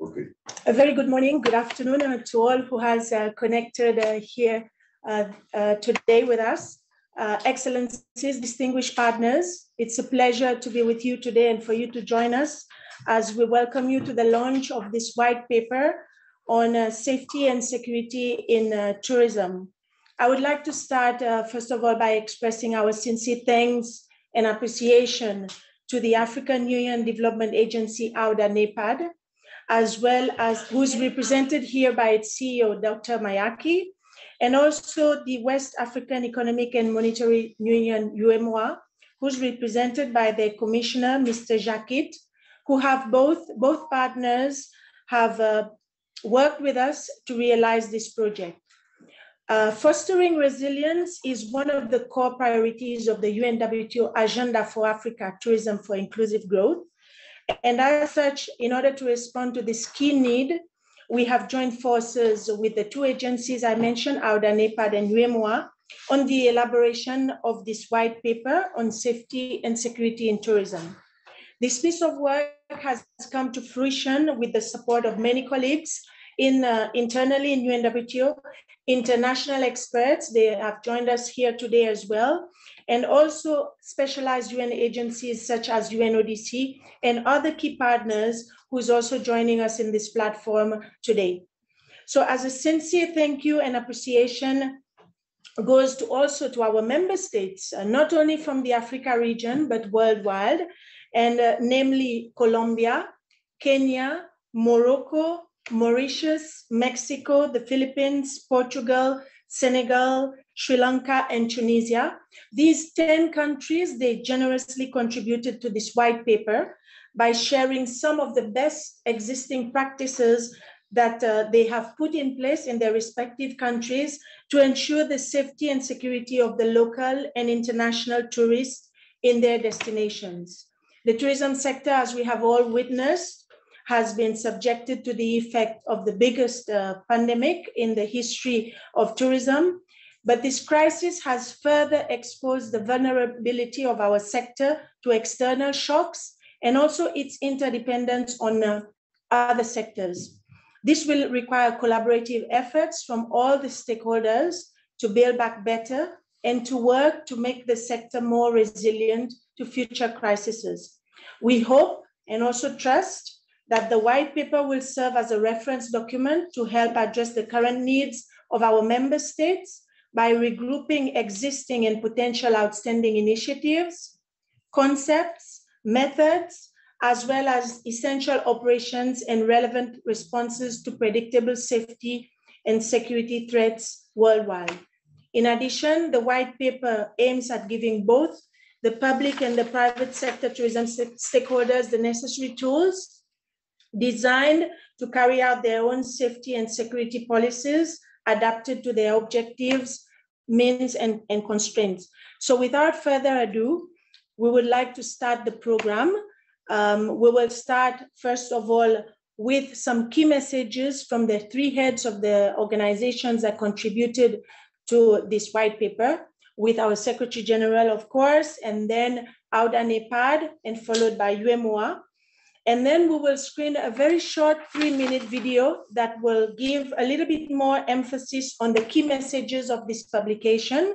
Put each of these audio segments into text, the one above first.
Okay. A very good morning, good afternoon uh, to all who has uh, connected uh, here uh, uh, today with us. Uh, excellencies, distinguished partners, it's a pleasure to be with you today and for you to join us as we welcome you to the launch of this white paper on safety and security in tourism. I would like to start, first of all, by expressing our sincere thanks and appreciation to the African Union Development Agency, AUDA NEPAD, as well as who's represented here by its CEO, Dr. Mayaki, and also the West African Economic and Monetary Union, UEMOA, who's represented by the commissioner, Mr. Jacquet, who have both, both partners have uh, worked with us to realize this project. Uh, fostering resilience is one of the core priorities of the UNWTO Agenda for Africa, Tourism for Inclusive Growth. And as such, in order to respond to this key need, we have joined forces with the two agencies I mentioned, AUDA, NEPAD, and UEMOA, on the elaboration of this white paper on safety and security in tourism. This piece of work has come to fruition with the support of many colleagues in uh, internally in UNWTO, international experts, they have joined us here today as well, and also specialized UN agencies such as UNODC and other key partners who's also joining us in this platform today. So as a sincere thank you and appreciation goes to also to our member states, uh, not only from the Africa region, but worldwide, and uh, namely Colombia, Kenya, Morocco, Mauritius, Mexico, the Philippines, Portugal, Senegal, Sri Lanka, and Tunisia. These 10 countries, they generously contributed to this white paper by sharing some of the best existing practices that uh, they have put in place in their respective countries to ensure the safety and security of the local and international tourists in their destinations. The tourism sector, as we have all witnessed, has been subjected to the effect of the biggest uh, pandemic in the history of tourism. But this crisis has further exposed the vulnerability of our sector to external shocks and also its interdependence on uh, other sectors. This will require collaborative efforts from all the stakeholders to build back better and to work to make the sector more resilient to future crises. We hope and also trust that the white paper will serve as a reference document to help address the current needs of our member states by regrouping existing and potential outstanding initiatives, concepts, methods, as well as essential operations and relevant responses to predictable safety and security threats worldwide. In addition, the white paper aims at giving both the public and the private sector tourism stakeholders the necessary tools designed to carry out their own safety and security policies adapted to their objectives, means, and, and constraints. So without further ado, we would like to start the program. Um, we will start, first of all, with some key messages from the three heads of the organizations that contributed to this white paper, with our Secretary General, of course, and then AUDA NEPAD, and followed by UEMOA. And then we will screen a very short three minute video that will give a little bit more emphasis on the key messages of this publication.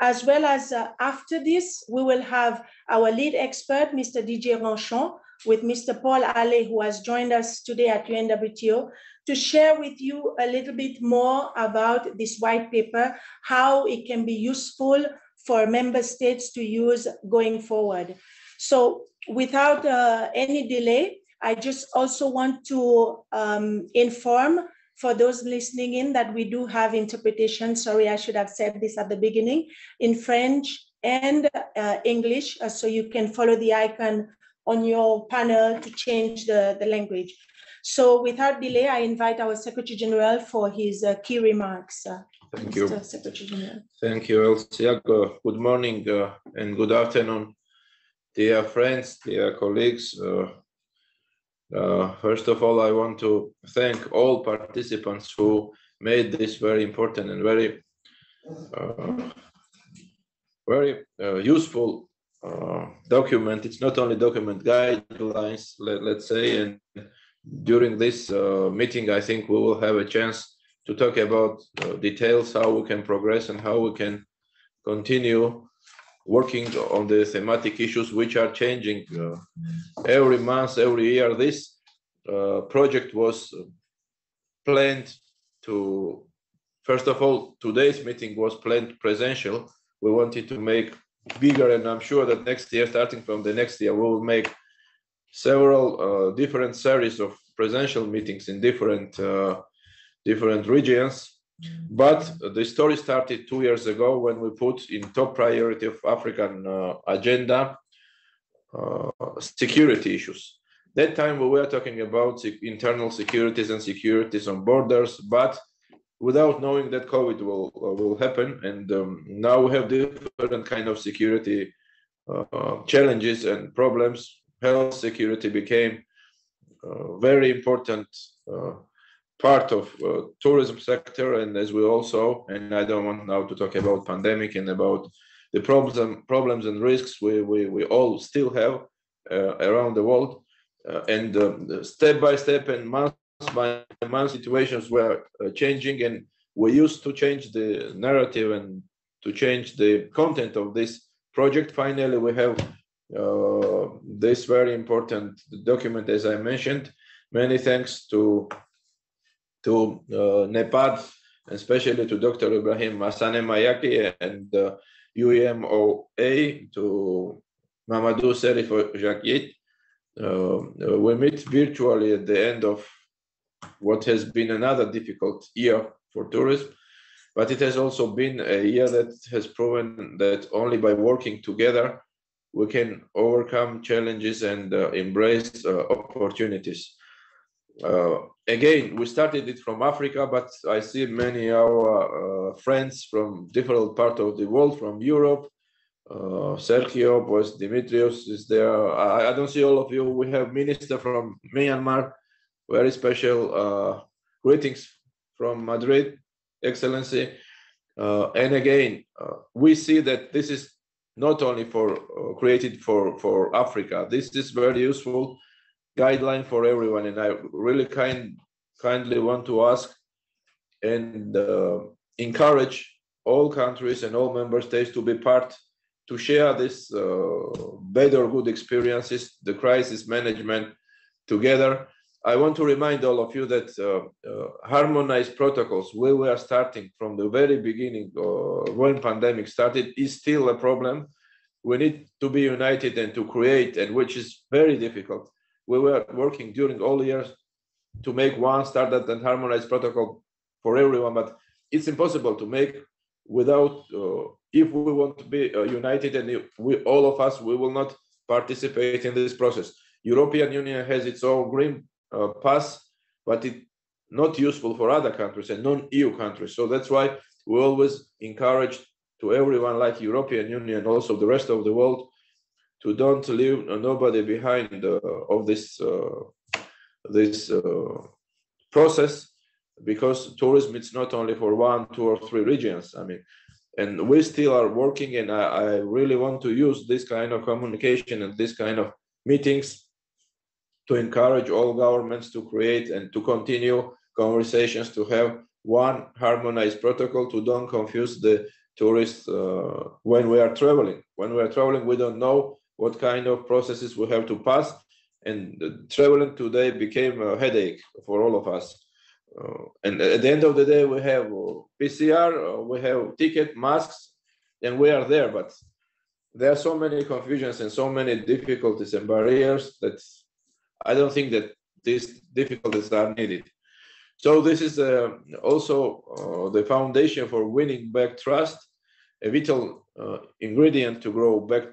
As well as uh, after this, we will have our lead expert, Mr. Didier Ranchon, with Mr. Paul Allais, who has joined us today at UNWTO, to share with you a little bit more about this white paper, how it can be useful for member states to use going forward. So without uh, any delay, I just also want to um, inform for those listening in that we do have interpretation. Sorry, I should have said this at the beginning in French and uh, English, uh, so you can follow the icon on your panel to change the, the language. So without delay, I invite our Secretary General for his uh, key remarks. Uh, Thank Mr. you. Secretary General. Thank you, Elsiago. Good morning uh, and good afternoon Dear friends, dear colleagues, uh, uh, first of all, I want to thank all participants who made this very important and very, uh, very uh, useful uh, document. It's not only document guidelines, let, us say, and during this uh, meeting, I think we will have a chance to talk about details, how we can progress and how we can continue working on the thematic issues which are changing uh, every month, every year. This uh, project was planned to, first of all, today's meeting was planned presential. We wanted to make bigger, and I'm sure that next year, starting from the next year, we will make several uh, different series of presential meetings in different different regions. But the story started two years ago when we put in top priority of African uh, agenda uh, security issues. That time we were talking about internal securities and securities on borders, but without knowing that COVID will uh, will happen. And um, now we have different kind of security uh, challenges and problems health security became a very important uh, part of uh, tourism sector and as we also and i don't want now to talk about pandemic and about the problems and problems and risks we, we, we all still have uh, around the world uh, and um, step by step and month by month situations were uh, changing and we used to change the narrative and to change the content of this project finally we have uh, this very important document, as I mentioned. Many thanks to to uh, NEPAD, especially to Dr. Ibrahim Assane Mayaki and uh, UEMOA, to Mamadou Serif Jacquiet. Uh, we meet virtually at the end of what has been another difficult year for tourism, but it has also been a year that has proven that only by working together we can overcome challenges and uh, embrace uh, opportunities. Uh, again, we started it from Africa, but I see many our uh, friends from different parts of the world, from Europe. Uh, Sergio, pues Dimitrios is there. I, I, don't see all of you. We have minister from Myanmar. Very special uh, greetings from Madrid, Excellency. and again, we see that this is not only for uh, created for for Africa. This is very useful guideline for everyone, and I really kind kindly want to ask and uh, encourage all countries and all member states to be part to share this uh, better good experiences, the crisis management together. I want to remind all of you that uh, uh, harmonized protocols, where we were starting from the very beginning uh, when pandemic started, is still a problem. We need to be united and to create, and which is very difficult. We were working during all years to make one standard and harmonized protocol for everyone, but it's impossible to make without. Uh, if we want to be uh, united, and we all of us, we will not participate in this process. European Union has its own green uh, pass, but it not useful for other countries and non-EU countries. So that's why we always encourage to everyone like European Union, also the rest of the world, to don't leave nobody behind uh, of this uh, this uh, process, because tourism it's not only for one, two, or three regions. I mean, and we still are working, and I, I really want to use this kind of communication and this kind of meetings to encourage all governments to create and to continue conversations to have one harmonized protocol to don't confuse the tourists uh, when we are traveling. When we are traveling, we don't know what kind of processes we have to pass, and traveling today became a headache for all of us. Uh, and at the end of the day, we have PCR, uh, we have ticket, masks, and we are there. But there are so many confusions and so many difficulties and barriers that I don't think that these difficulties are needed. So this is uh, also uh, the foundation for winning back trust, a vital uh, ingredient to grow back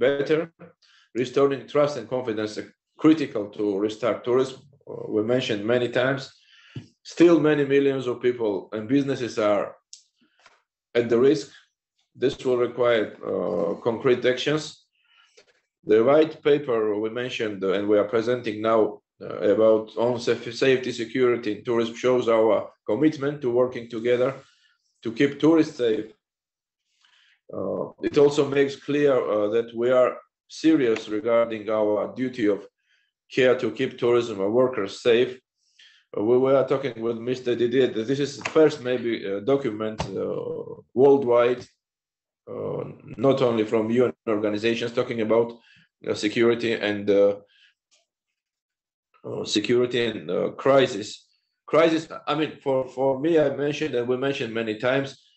better. Restoring trust and confidence critical to restart tourism. Uh, we mentioned many times. Still, many millions of people and businesses are at the risk. This will require uh, concrete actions the white paper we mentioned uh, and we are presenting now uh, about on safety, security in tourism shows our commitment to working together to keep tourists safe. Uh, it also makes clear uh, that we are serious regarding our duty of care to keep tourism workers safe. Uh, we were talking with Mr. Didier. This is the first maybe uh, document uh, worldwide, uh, not only from UN organizations, talking about uh, security and uh, security and crisis. Crisis. I mean, for for me, I mentioned and we mentioned many times.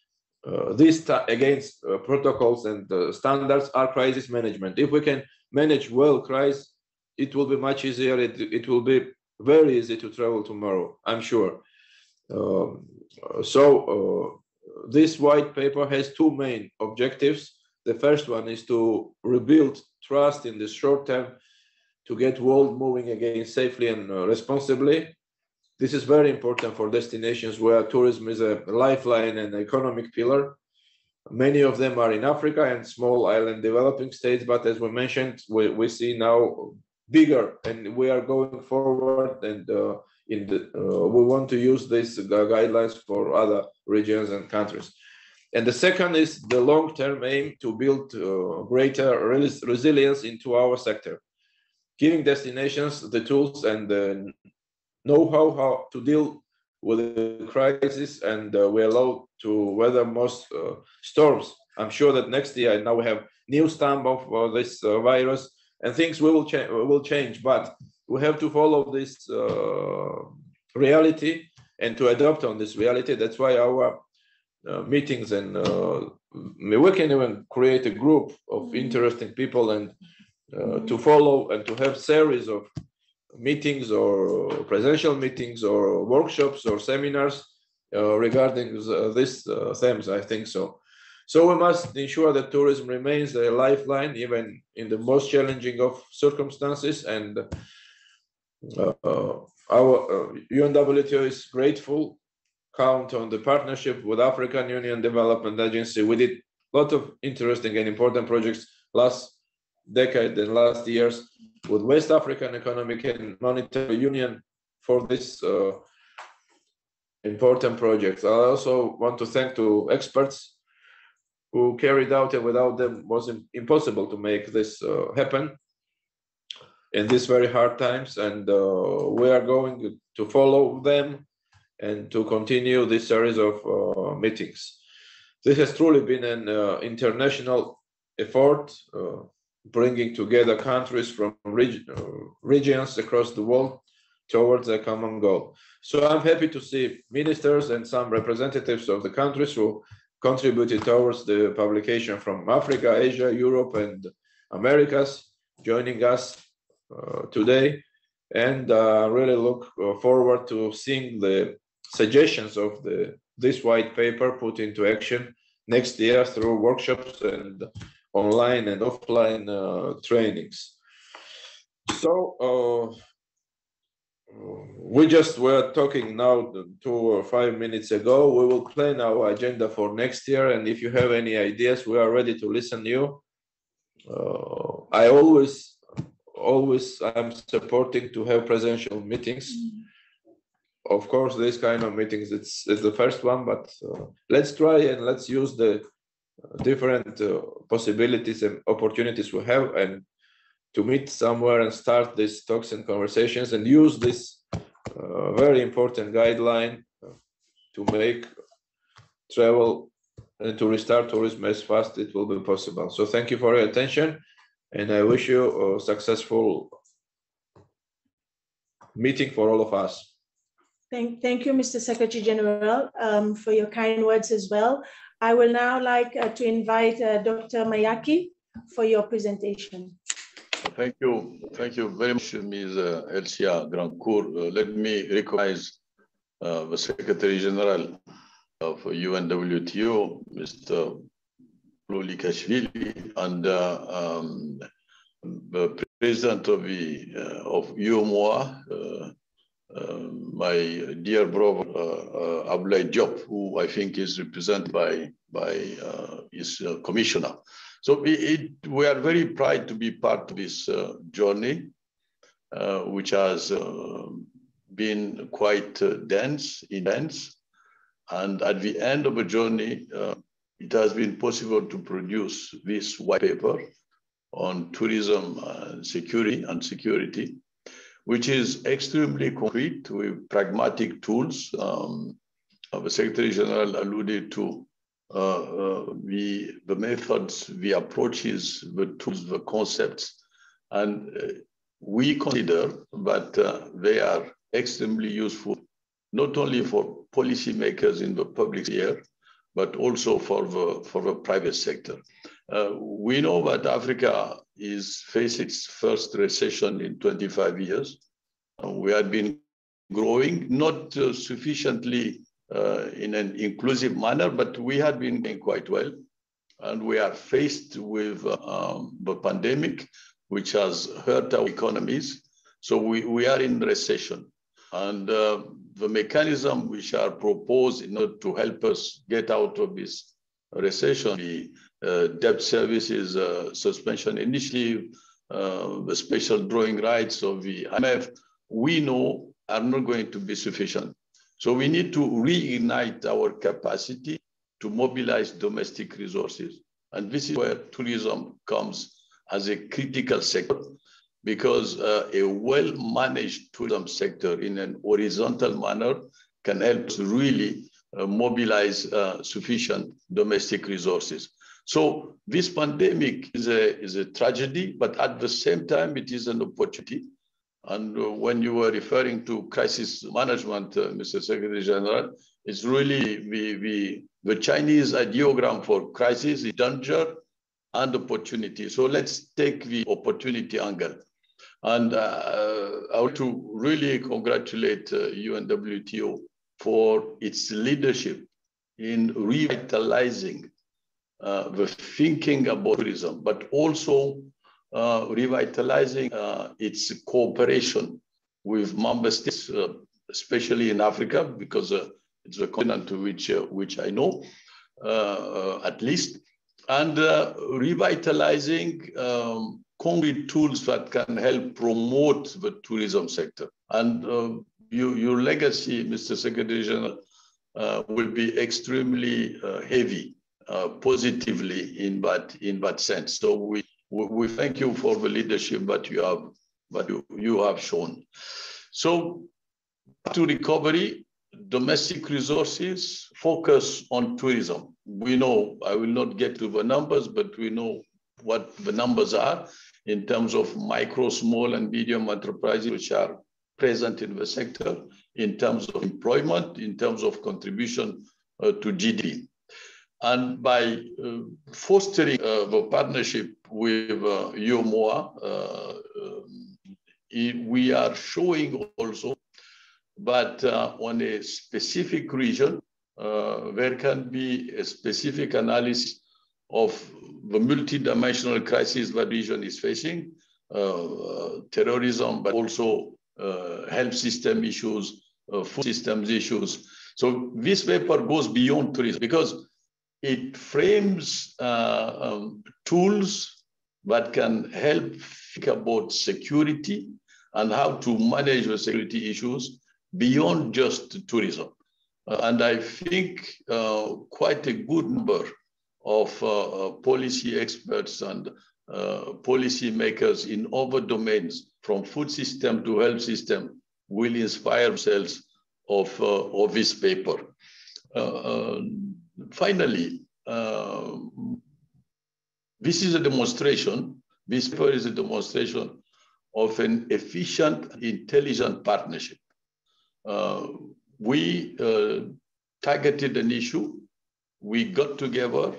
These against protocols and standards are crisis management. If we can manage well crisis, it will be much easier. It, it will be very easy to travel tomorrow, I'm sure. Um, so uh, this white paper has two main objectives. The first one is to rebuild trust in the short term to get world moving again safely and uh, responsibly. This is very important for destinations where tourism is a lifeline and economic pillar. Many of them are in Africa and small island developing states, but as we mentioned, we, we see now bigger and we are going forward and uh, in the uh, we want to use these guidelines for other regions and countries and the second is the long-term aim to build uh, greater res resilience into our sector giving destinations the tools and the know-how how to deal with the crisis and uh, we allow to weather most uh, storms i'm sure that next year now we have new stamp of uh, this virus and things will change will change but we have to follow this uh, reality and to adapt on this reality that's why our uh, meetings and uh, we can even create a group of mm-hmm. interesting people and uh, to follow and to have series of meetings or presidential meetings or workshops or seminars uh, regarding these uh, themes i think so so we must ensure that tourism remains a lifeline even in the most challenging of circumstances. And uh, our uh, UNWTO is grateful, count on the partnership with African Union Development Agency. We did a lot of interesting and important projects last decade and last years with West African Economic and Monetary Union for this uh, important project. I also want to thank to experts who carried out and without them was impossible to make this uh, happen in these very hard times and uh, we are going to follow them and to continue this series of uh, meetings this has truly been an uh, international effort uh, bringing together countries from reg- regions across the world towards a common goal so i'm happy to see ministers and some representatives of the countries who contributed towards the publication from Africa, Asia, Europe, and Americas, joining us uh, today. And uh, really look uh, forward to seeing the suggestions of the this white paper put into action next year through workshops and online and offline uh, trainings. So uh, we just were talking now two or five minutes ago. We will plan our agenda for next year, and if you have any ideas, we are ready to listen to you. Uh, I always, always, I'm supporting to have presidential meetings. Mm-hmm. Of course, this kind of meetings, it's it's the first one, but uh, let's try and let's use the different uh, possibilities and opportunities we have, and to meet somewhere and start these talks and conversations and use this uh, very important guideline to make travel and to restart tourism as fast it will be possible. So thank you for your attention and I wish you a successful meeting for all of us. Thank, thank you, Mr. Secretary General, um, for your kind words as well. I will now like uh, to invite uh, Dr. Mayaki for your presentation. Thank you. Thank you very much, Ms. Uh, Elcia Grandcourt. Uh, let me recognize uh, the Secretary General of UNWTO, Mr. Pololikashvili, and uh, um, the President of, the, uh, of UEMOA, uh, my dear brother uh, Abdoulaye Diop, who I think is represented by, by his commissioner. So we, it, we are very proud to be part of this uh, journey, uh, which has uh, been quite uh, dense, intense. And at the end of the journey, uh, it has been possible to produce this white paper on tourism and security and security. Which is extremely concrete with pragmatic tools. Um, the Secretary General alluded to uh, uh, the, the methods, the approaches, the tools, the concepts. And uh, we consider that uh, they are extremely useful, not only for policymakers in the public sphere, but also for the, for the private sector. Uh, we know that Africa is faced its first recession in 25 years. We had been growing, not uh, sufficiently uh, in an inclusive manner, but we had been doing quite well. And we are faced with um, the pandemic, which has hurt our economies. So we, we are in recession. And uh, the mechanism which are proposed in order to help us get out of this recession, the debt services uh, suspension initiative, uh, the special drawing rights of the IMF, we know are not going to be sufficient. So we need to reignite our capacity to mobilize domestic resources. And this is where tourism comes as a critical sector because uh, a well-managed tourism sector in an horizontal manner can help to really uh, mobilize uh, sufficient domestic resources. So this pandemic is a, is a tragedy, but at the same time, it is an opportunity and uh, when you were referring to crisis management, uh, Mr. Secretary General, it's really the, the, the Chinese ideogram for crisis, danger, and opportunity. So let's take the opportunity angle. And uh, I want to really congratulate uh, UNWTO for its leadership in revitalizing uh, the thinking about tourism, but also uh, revitalizing uh, its cooperation with member states, uh, especially in Africa, because it's a continent to which, which I know, at least, and revitalizing um, concrete tools that can help promote the tourism sector. And uh, you, your legacy, Mr. Secretary General, uh, will be extremely uh, positively in that, in that sense. So we we thank you for the leadership that you have, that you, you have shown. So to recovery, domestic resources focus on tourism. We know, I will not get to the numbers, but we know what the numbers are in terms of micro, small, and medium enterprises which are present in the sector, in terms of employment, in terms of contribution uh, to GDP. And by uh, fostering uh, the partnership with uh, UEMOA, uh, um, we are showing also that uh, on a specific region, uh, there can be a specific analysis of the multidimensional crisis that region is facing, terrorism, but also health system issues, food systems issues. So this paper goes beyond tourism because it frames uh, um, tools that can help think about security and how to manage the security issues beyond just tourism. Uh, and I think uh, quite a good number of uh, uh, policy experts and uh, policy makers in other domains, from food system to health system, will inspire themselves of, of this paper finally, uh, this is a demonstration, this paper is a demonstration of an efficient, intelligent partnership. Uh, we uh, targeted an issue, we got together,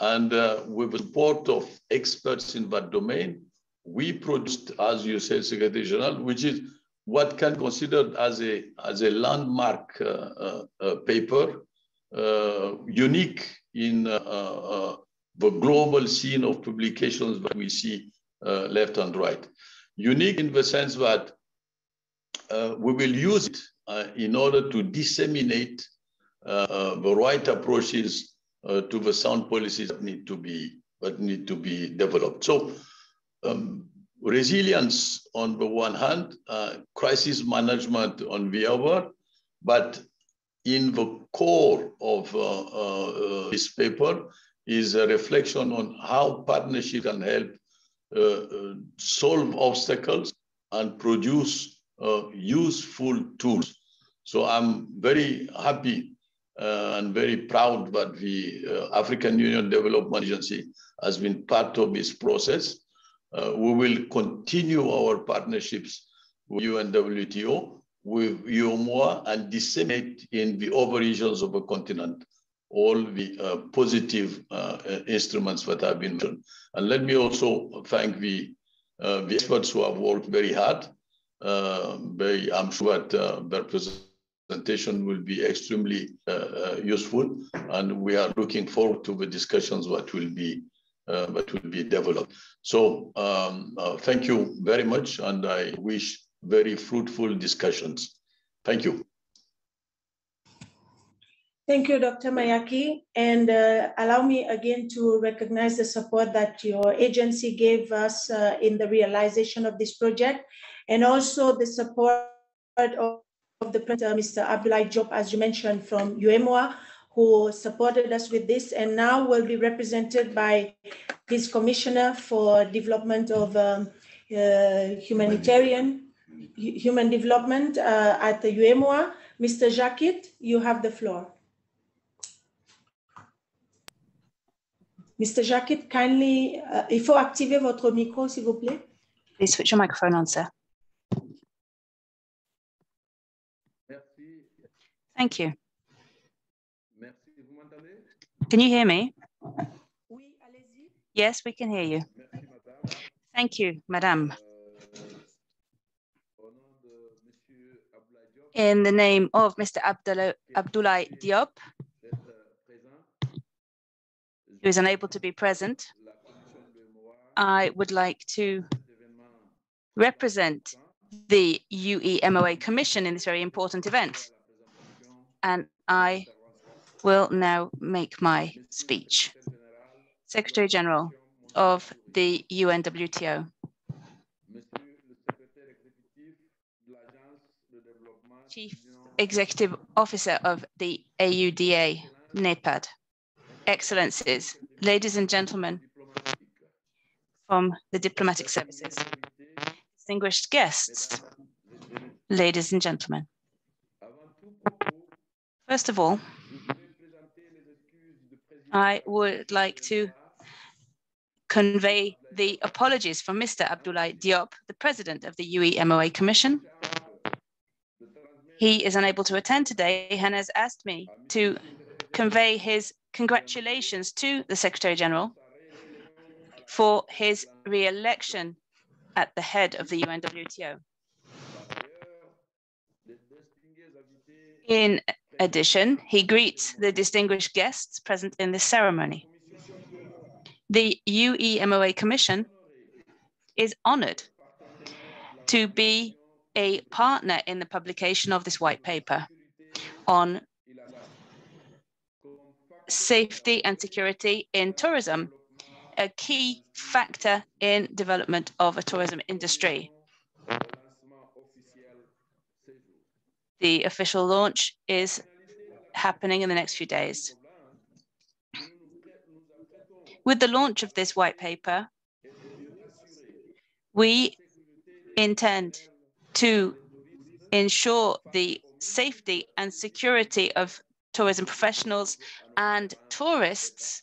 and uh, with the support of experts in that domain, we produced, as you said, Secretary General, which is what can be considered as a, as a landmark uh, uh, paper unique in uh, uh, the global scene of publications that we see left and right. Unique in the sense that we will use it in order to disseminate the right approaches to the sound policies that need to be that need to be developed. So um, resilience on the one hand, uh, crisis management on the other, but in the core of uh, uh, this paper is a reflection on how partnership can help uh, solve obstacles and produce uh, useful tools. So I'm very happy uh, and very proud that the uh, African Union Development Agency has been part of this process. Uh, we will continue our partnerships with UNWTO, with UEMOA, and disseminate in the other regions of the continent all the uh, positive uh, instruments that have been done. And let me also thank the, uh, the experts who have worked very hard. very, I'm sure that their presentation will be extremely useful, and we are looking forward to the discussions that will be uh, that will be developed. So um, uh, thank you very much, and I wish very fruitful discussions. Thank you. Thank you, Dr. Mayaki. And uh, allow me again to recognize the support that your agency gave us uh, in the realization of this project, and also the support of, of the President, Mr. Abdoulaye Diop, as you mentioned, from UEMOA, who supported us with this, and now will be represented by his Commissioner for Development of um, uh, Humanitarian Human Development uh, at the UEMOA. Mr. Jacquet, you have the floor. Mr. Jacquet, kindly, uh, il faut activer votre micro, s'il vous plaît. Please switch your microphone on, sir. Merci. Thank you. Merci. Vous? Can you hear me? Oui. Yes, we can hear you. Merci. Thank you, madam. In the name of Mr. Abdullah, Abdoulaye Diop, who is unable to be present, I would like to represent the UEMOA Commission in this very important event. And I will now make my speech. Secretary General of the UNWTO, Monsieur le secrétaire exécutif de l'Agence de développement Chief Executive Officer of the AUDA, NEPAD, Excellencies, ladies and gentlemen from the diplomatic services, distinguished guests, ladies and gentlemen. First of all, I would like to convey the apologies from Mr. Abdoulaye Diop, the president of the UEMOA Commission. He is unable to attend today and has asked me to convey his congratulations to the Secretary General for his re-election at the head of the UNWTO. In addition, he greets the distinguished guests present in this ceremony. The UEMOA Commission is honored to be a partner in the publication of this white paper on safety and security in tourism, a key factor in development of a tourism industry. The official launch is happening in the next few days. With the launch of this white paper, we intend to ensure the safety and security of tourism professionals and tourists,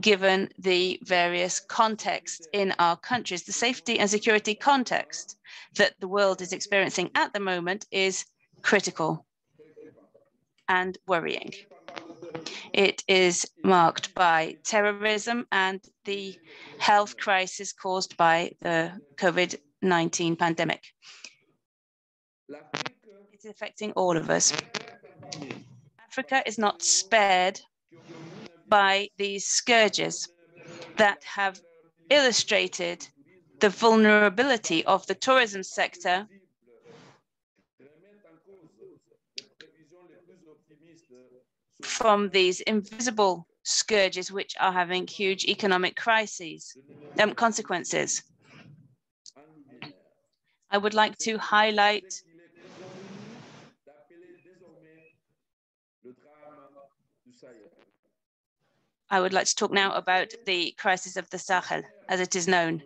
given the various contexts in our countries. The safety and security context that the world is experiencing at the moment is critical and worrying. It is marked by terrorism and the health crisis caused by the COVID 19 pandemic. L'Afrique It is affecting all of us. Africa is not spared by these scourges that have illustrated the vulnerability of the tourism sector from these invisible scourges which are having huge economic crises um, consequences. I would like to highlight Il est convenu d'appeler désormais le drame du Sahel. I would like to talk now about the crisis of the Sahel, as it is known.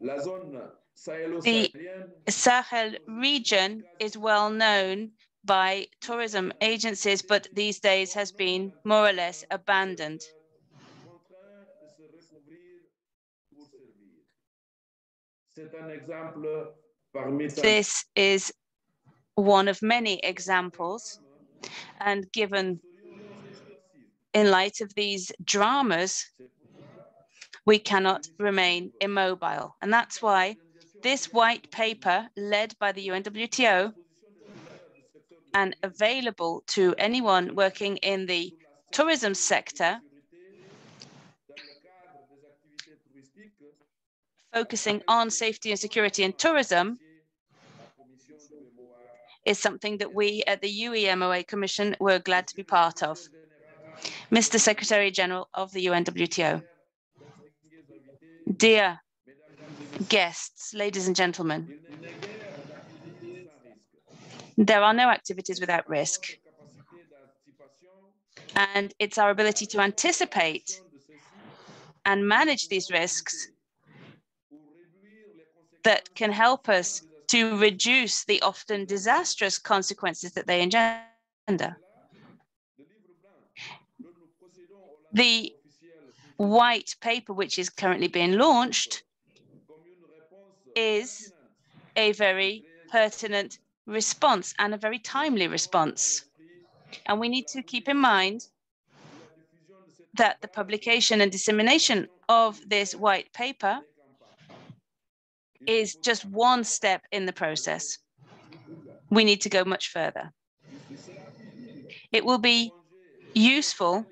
The Sahel region is well known by tourism agencies, but these days has been more or less abandoned. This is one of many examples, and given in light of these dramas, we cannot remain immobile. And that's why this white paper led by the UNWTO and available to anyone working in the tourism sector focusing on safety and security in tourism is something that we at the UEMOA Commission were glad to be part of. Mr. Secretary General of the UNWTO. Dear guests, ladies and gentlemen, there are no activities without risk. And it's our ability to anticipate and manage these risks that can help us to reduce the often disastrous consequences that they engender. The white paper, which is currently being launched, is a very pertinent response and a very timely response. And we need to keep in mind that the publication and dissemination of this white paper is just one step in the process. We need to go much further. It will be useful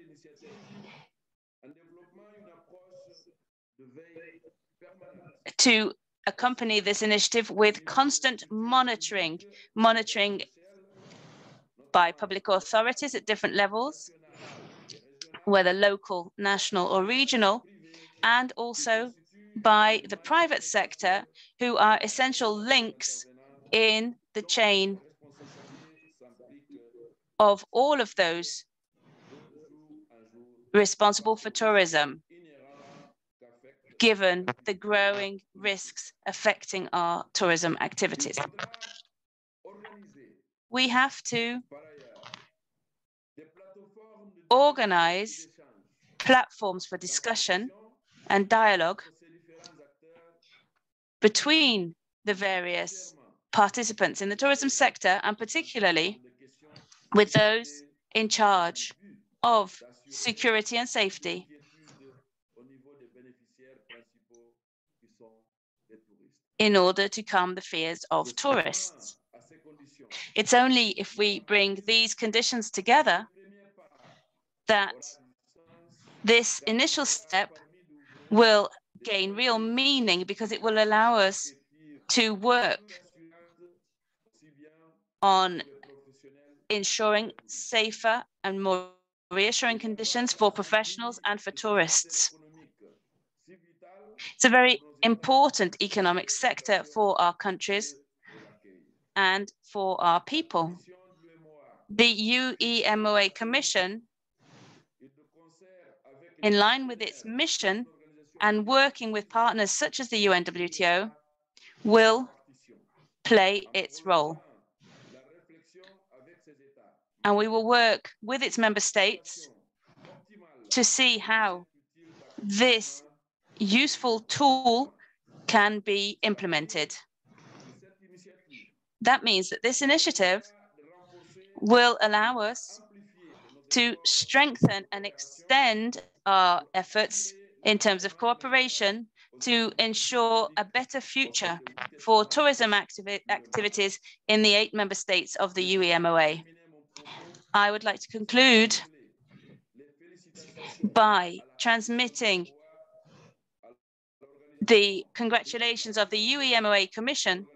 to accompany this initiative with constant monitoring, monitoring by public authorities at different levels, whether local, national or regional, and also by the private sector who are essential links in the chain of all of those responsible for tourism, given the growing risks affecting our tourism activities. We have to organize platforms for discussion and dialogue between the various participants in the tourism sector, and particularly with those in charge of security and safety. in order to calm the fears of tourists. It's only if we bring these conditions together that this initial step will gain real meaning because it will allow us to work on ensuring safer and more reassuring conditions for professionals and for tourists. It's a very important economic sector for our countries and for our people. The UEMOA Commission, in line with its mission, and working with partners such as the UNWTO will play its role. And we will work with its member states to see how this useful tool can be implemented. That means that this initiative will allow us to strengthen and extend our efforts in terms of cooperation to ensure a better future for tourism activi activities in the eight member states of the UEMOA. I would like to conclude by transmitting the congratulations of the UEMOA Commission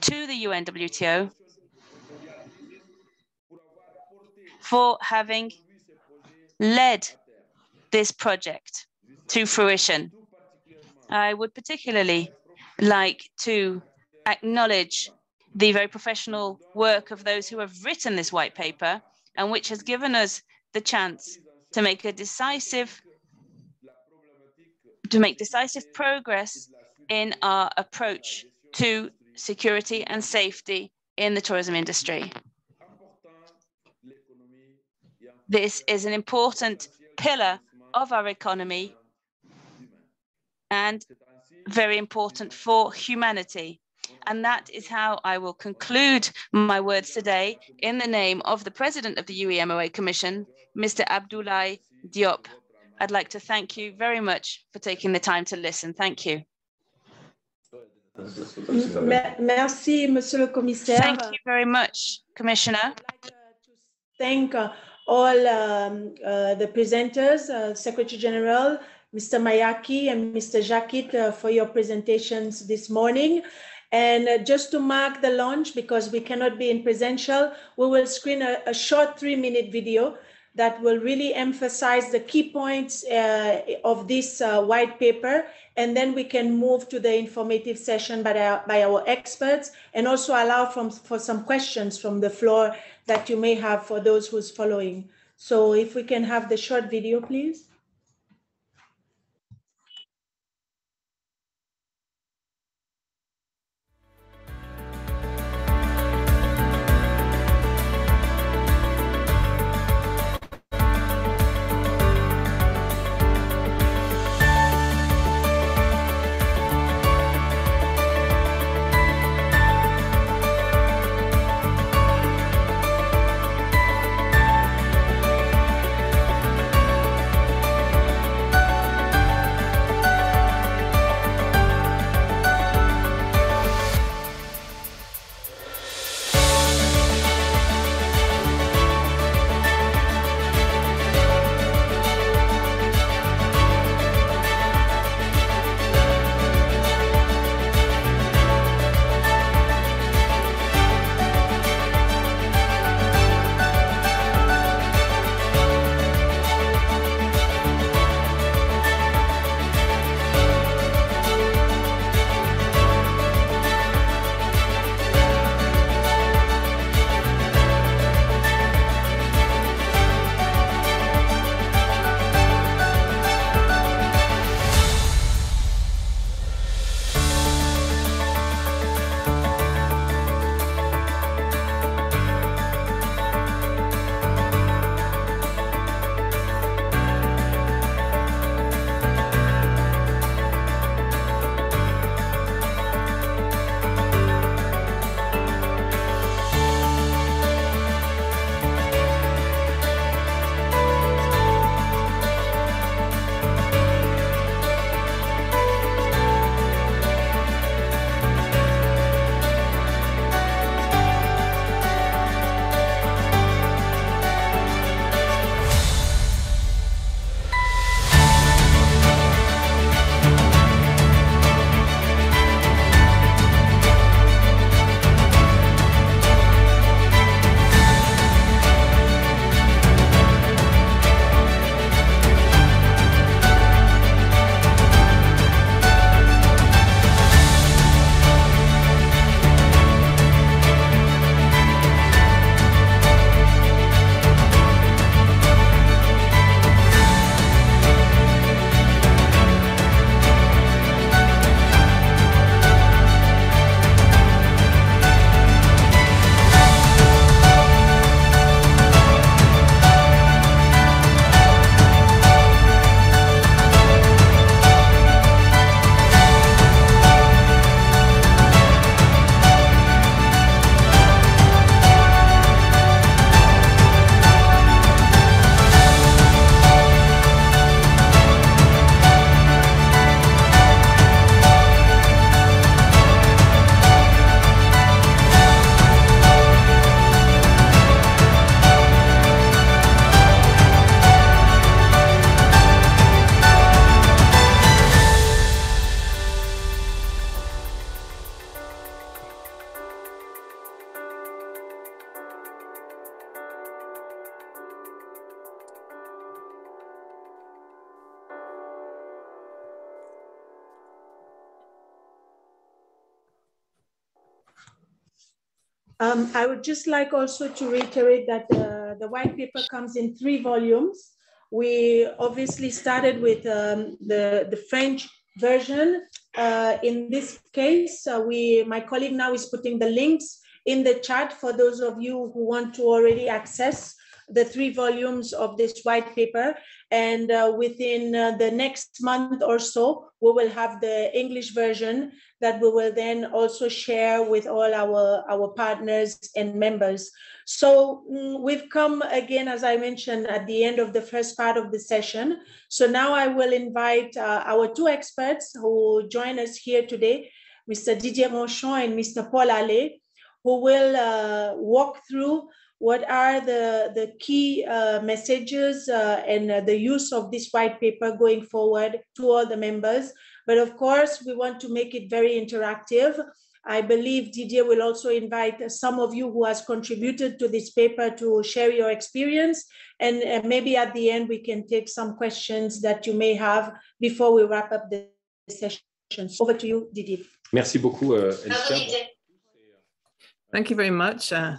to the UNWTO for having led this project to fruition. I would particularly like to acknowledge the very professional work of those who have written this white paper and which has given us the chance to make a decisive to make decisive progress in our approach to security and safety in the tourism industry. This is an important pillar of our economy and very important for humanity. And that is how I will conclude my words today in the name of the President of the UEMOA Commission, Mr. Abdoulaye Diop. I'd like to thank you very much for taking the time to listen. Thank you. Merci, Monsieur le Commissaire. Thank you very much, Commissioner. I'd like uh, to thank uh, all um, uh, the presenters, uh, Secretary General, Mr. Mayaki and Mr. Jacquet uh, for your presentations this morning. And uh, just to mark the launch, because we cannot be in presential, we will screen a, a short three minute video that will really emphasize the key points uh, of this uh, white paper. And then we can move to the informative session by our, by our experts and also allow from, for some questions from the floor that you may have for those who's following. So if we can have the short video, please. I would just like also to reiterate that the, the white paper comes in three volumes. we obviously started with um, the, the French version. Uh, in this case, uh, we my colleague now is putting the links in the chat for those of you who want to already access the three volumes of this white paper. And uh, within uh, the next month or so, we will have the English version that we will then also share with all our, our partners and members. So mm, we've come again, as I mentioned, at the end of the first part of the session. So now I will invite uh, our two experts who join us here today, Mr. Didier Ronchon and Mr. Paul Allais, who will uh, walk through what are the, the key uh, messages uh, and uh, the use of this white paper going forward to all the members. But of course, we want to make it very interactive. I believe Didier will also invite some of you who has contributed to this paper to share your experience. And uh, maybe at the end, we can take some questions that you may have before we wrap up the session. Over to you, Didier. Merci beaucoup, uh, Thank you very much. Uh,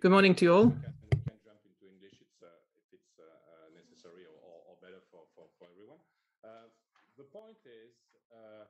Good morning to you all. The point is, uh,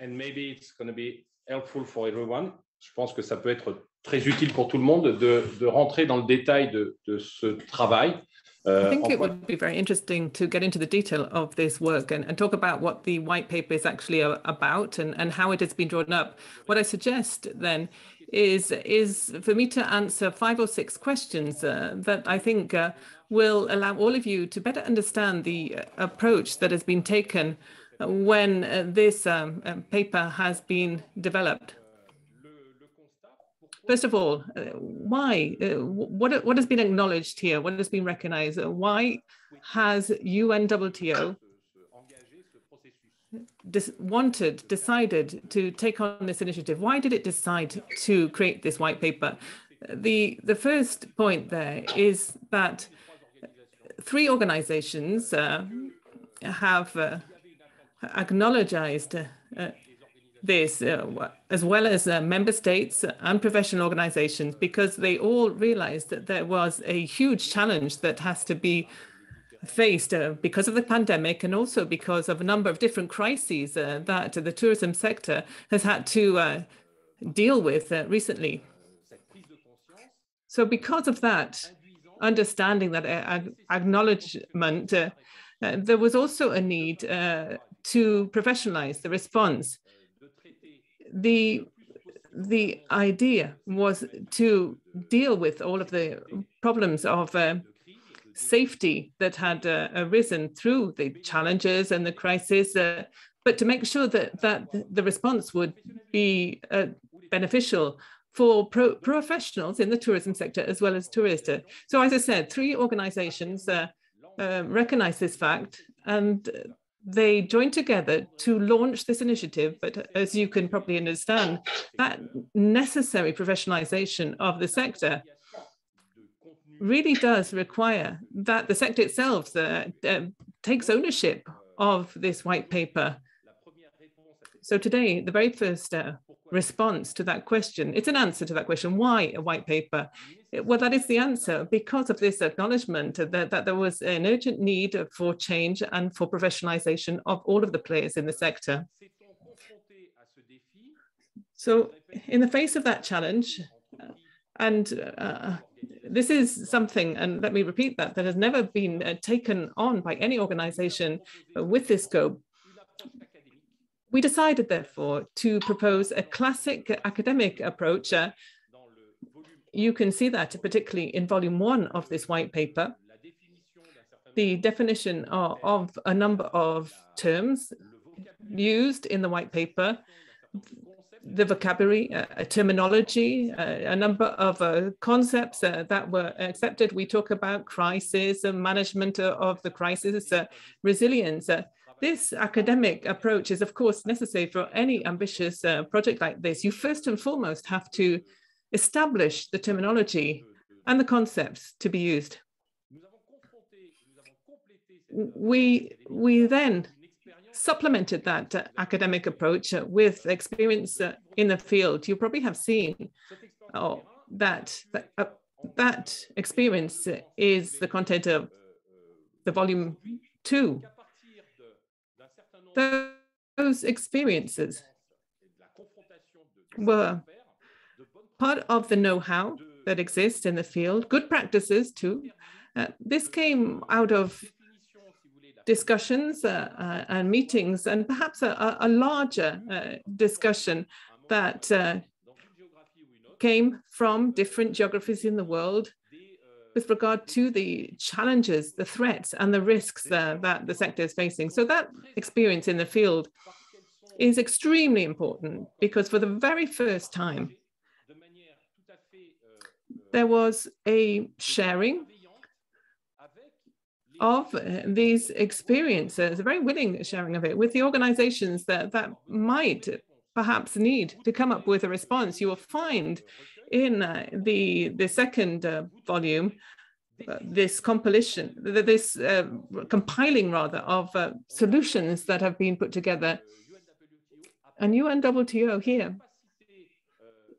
and maybe it's going to be helpful for everyone. Je pense que ça peut être très utile pour tout le monde de, de rentrer dans le détail de, de ce travail. Uh, I think it would be very interesting to get into the detail of this work and, and talk about what the white paper is actually about and, and how it has been drawn up. What I suggest then is is for me to answer five or six questions uh, that I think uh, will allow all of you to better understand the uh, approach that has been taken when uh, this um, uh, paper has been developed. First of all, why? what, what has been acknowledged here? What has been recognized? Why has UNWTO wanted, decided to take on this initiative? Why did it decide to create this white paper? The, the first point there is that three organizations uh, have uh, acknowledged uh, this, uh, as well as uh, member states and professional organizations, because they all realized that there was a huge challenge that has to be faced uh, because of the pandemic and also because of a number of different crises uh, that the tourism sector has had to uh, deal with recently. So because of that, understanding that acknowledgement, there was also a need to professionalize the response. The the idea was to deal with all of the problems of safety that had uh, arisen through the challenges and the crisis, uh, but to make sure that, that the response would be uh, beneficial for pro professionals in the tourism sector as well as tourists. So as I said, three organizations uh, uh, recognize this fact and they joined together to launch this initiative. But as you can probably understand, that necessary professionalization of the sector really does require that the sector itself uh, uh, takes ownership of this white paper. So today, the very first uh, response to that question, it's an answer to that question, why a white paper? Well, that is the answer because of this acknowledgement that, that there was an urgent need for change and for professionalization of all of the players in the sector. So in the face of that challenge, and uh, this is something, and let me repeat that, that has never been uh, taken on by any organization uh, with this scope. We decided, therefore, to propose a classic academic approach. Uh, you can see that particularly in volume one of this white paper, the definition of, of a number of terms used in the white paper, the vocabulary, uh, a terminology, uh, a number of uh, concepts that were accepted. We talk about crisis, management of the crisis, resilience. Uh, this academic approach is, of course, necessary for any ambitious project like this. You first and foremost have to establish the terminology and the concepts to be used. We, we then supplemented that uh, academic approach uh, with experience uh, in the field. You probably have seen oh, that that, uh, that experience is the content of the volume two, those experiences were part of the know-how that exists in the field, good practices too. Uh, this came out of discussions uh, uh, and meetings and perhaps a, a larger uh, discussion that uh, came from different geographies in the world with regard to the challenges, the threats, and the risks uh, that the sector is facing. So that experience in the field is extremely important because for the very first time, there was a sharing of these experiences, a very willing sharing of it with the organizations that, that might perhaps need to come up with a response. You will find in uh, the, the second uh, volume, uh, this compilation, this uh, compiling rather of uh, solutions that have been put together. And UNWTO here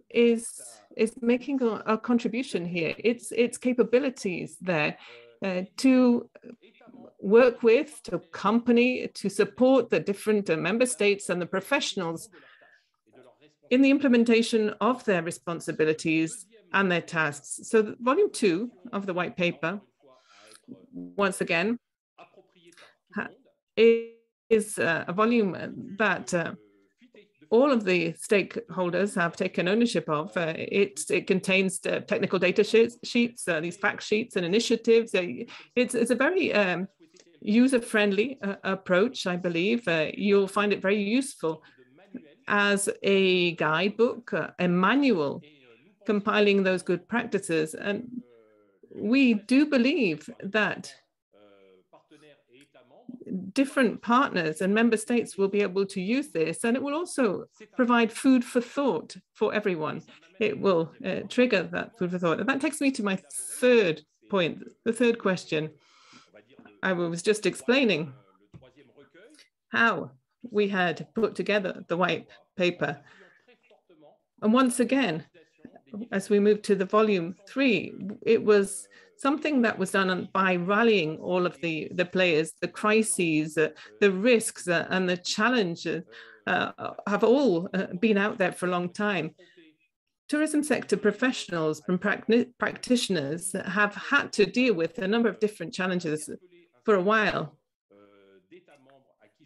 is, is making a, a contribution here. It's, its capabilities there uh, to work with, to accompany, to support the different member states and the professionals in the implementation of their responsibilities and their tasks. So volume two of the white paper, once again, is uh, a volume that uh, all of the stakeholders have taken ownership of. Uh, it, it contains technical data sheets, sheets these fact sheets and initiatives. It's, it's a very um, user-friendly approach, I believe. you'll find it very useful as a guidebook, a manual compiling those good practices. And we do believe that different partners and member states will be able to use this and it will also provide food for thought for everyone. It will uh, trigger that food for thought. And that takes me to my third point, the third question. I was just explaining how we had put together the white paper. And once again, as we move to the volume three, it was something that was done by rallying all of the, the players, the crises, uh, the risks uh, and the challenges uh, have all uh, been out there for a long time. Tourism sector professionals and practitioners have had to deal with a number of different challenges for a while.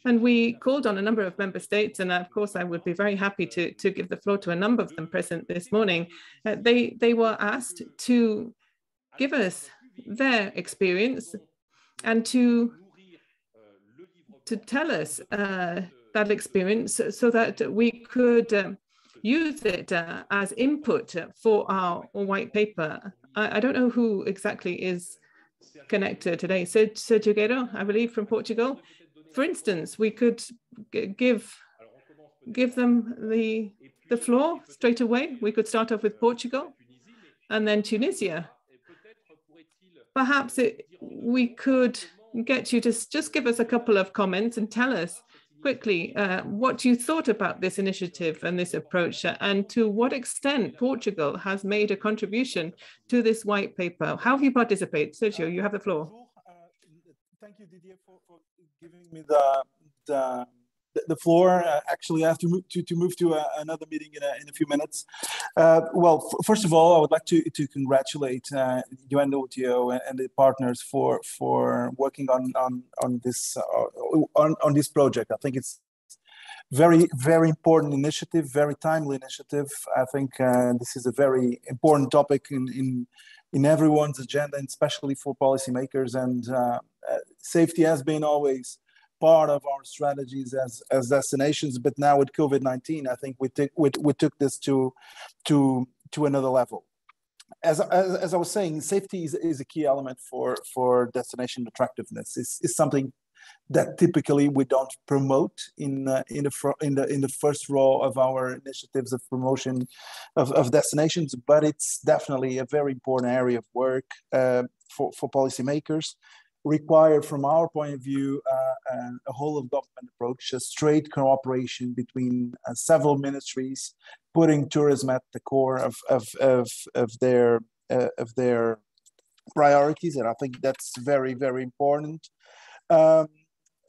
And we called on a number of member states, and of course, I would be very happy to, to give the floor to a number of them present this morning. Uh, they, they were asked to give us their experience and to, to tell us uh, that experience so that we could um, use it uh, as input for our white paper. I, I, don't know who exactly is connected today. Sergio Guerreiro, I believe, from Portugal for instance, we could give give them the the floor straight away. We could start off with Portugal and then Tunisia. Perhaps it, we could get you to just give us a couple of comments and tell us quickly uh, what you thought about this initiative and this approach and to what extent Portugal has made a contribution to this white paper. How have you participated? Sergio, you have the floor. Uh, thank you, Didier, for, for giving me the the the floor. Uh, actually, I have to move to, to move to a, another meeting in a, in a few minutes. Uh, well, first of all, I would like to to congratulate uh, UNWTO and, and the partners for for working on on on this uh, on on this project. I think it's very very important initiative, very timely initiative. I think uh, this is a very important topic in in in everyone's agenda, and especially for policymakers. And uh, uh, safety has been always part of our strategies as as destinations, but now with COVID nineteen, I think we took we, we took this to to to another level. As, as, as I was saying, safety is, is a key element for, for destination attractiveness. It's, it's something that typically we don't promote in uh, in the in the in the first row of our initiatives of promotion of, of destinations, but it's definitely a very important area of work uh, for for policymakers. Require, from our point of view, uh, uh a whole of government approach, a straight cooperation between uh, several ministries, putting tourism at the core of of of, of their uh, of their priorities, and I think that's very, very important. Um,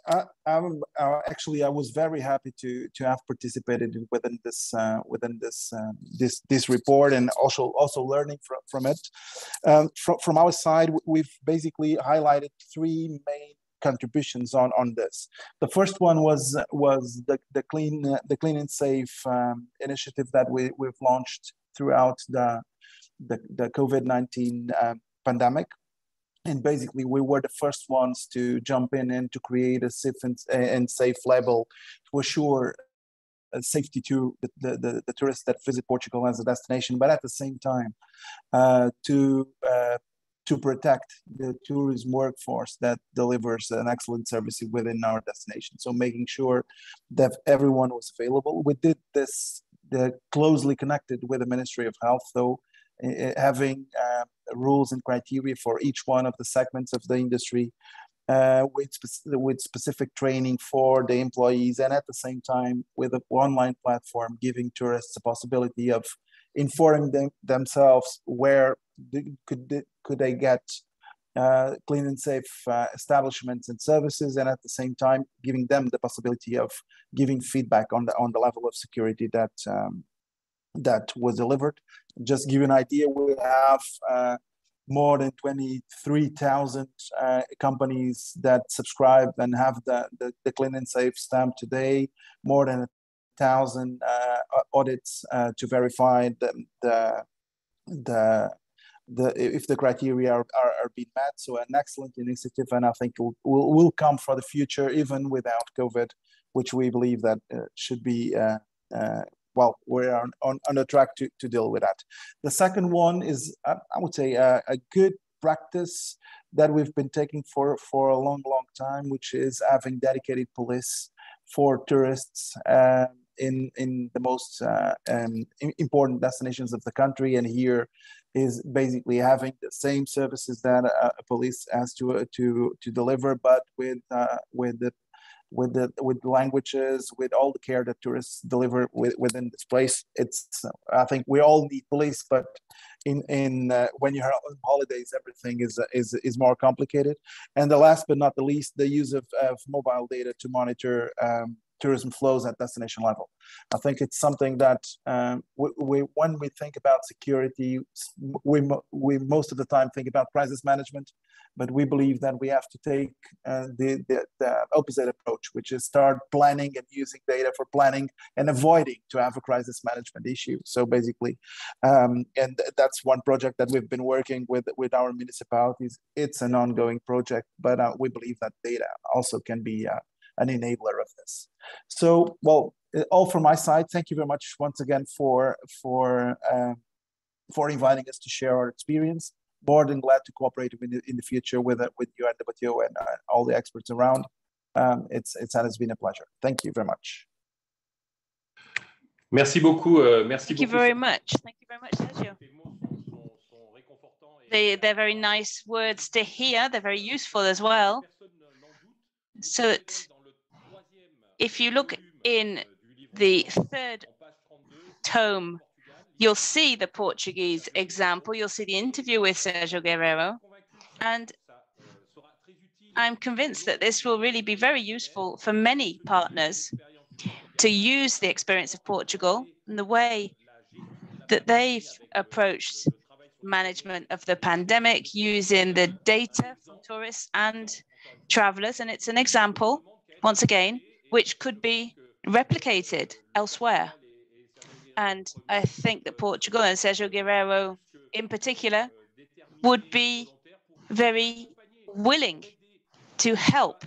I, am actually I was very happy to to have participated within this uh, within this uh, this this report and also also learning from from it. Um, from from our side, we've basically highlighted three main contributions on on this. The first one was was the the clean the clean and safe um, initiative that we we've launched throughout the the, the COVID nineteen um, pandemic and basically we were the first ones to jump in and to create a safe and, and safe label to assure safety to the, the, the, tourists that visit Portugal as a destination, but at the same time uh, to uh, to protect the tourism workforce that delivers an excellent service within our destination. So making sure that everyone was available. We did this uh, closely connected with the Ministry of Health, though having uh, rules and criteria for each one of the segments of the industry uh, with, with specific training for the employees and at the same time with an online platform giving tourists the possibility of informing them, themselves where they, could, they, could they get uh, clean and safe uh, establishments and services and at the same time giving them the possibility of giving feedback on the on the level of security that um, that was delivered. Just give you an idea, we have uh, more than 23,000 uh, companies that subscribe and have the, the, the, clean and safe stamp today, more than a thousand uh, audits uh, to verify the, the, the, the, if the criteria are, are, are, being met. So an excellent initiative, and I think will, will, will come for the future, even without COVID, which we believe that uh, should be uh, uh, well, we're on, on, on a track to, to deal with that. The second one is, I, I would say, a, a, good practice that we've been taking for, for a long, long time, which is having dedicated police for tourists uh, in, in the most uh, um, important destinations of the country. And here is basically having the same services that a, a police has to, uh, to, to deliver, but with, uh, with the with the with languages, with all the care that tourists deliver with, within this place. It's I think we all need police, but in in uh, when you're on holidays, everything is is is more complicated. And the last but not the least, the use of, of mobile data to monitor um, tourism flows at destination level. I think it's something that um, we, we, when we think about security, we, we most of the time think about crisis management, but we believe that we have to take uh, the, the, the, opposite approach, which is start planning and using data for planning and avoiding to have a crisis management issue. So basically, um, and that's one project that we've been working with with our municipalities. It's an ongoing project, but uh, we believe that data also can be uh, an enabler of this. So, well, all from my side. Thank you very much once again for for uh, for inviting us to share our experience more than glad to cooperate in the, in the future with uh, with you and WTO and uh, all the experts around. Um, it's it's has been a pleasure. Thank you very much. Merci beaucoup. Uh, merci Thank you very much. Thank you very much, Sergio. They, they're very nice words to hear. They're very useful as well. So that if you look in the third tome You'll see the Portuguese example. You'll see the interview with Sergio Guerreiro. And I'm convinced that this will really be very useful for many partners to use the experience of Portugal and the way that they've approached management of the pandemic using the data from tourists and travelers. And it's an example, once again, which could be replicated elsewhere. And I think that Portugal and Sergio Guerreiro in particular would be very willing to help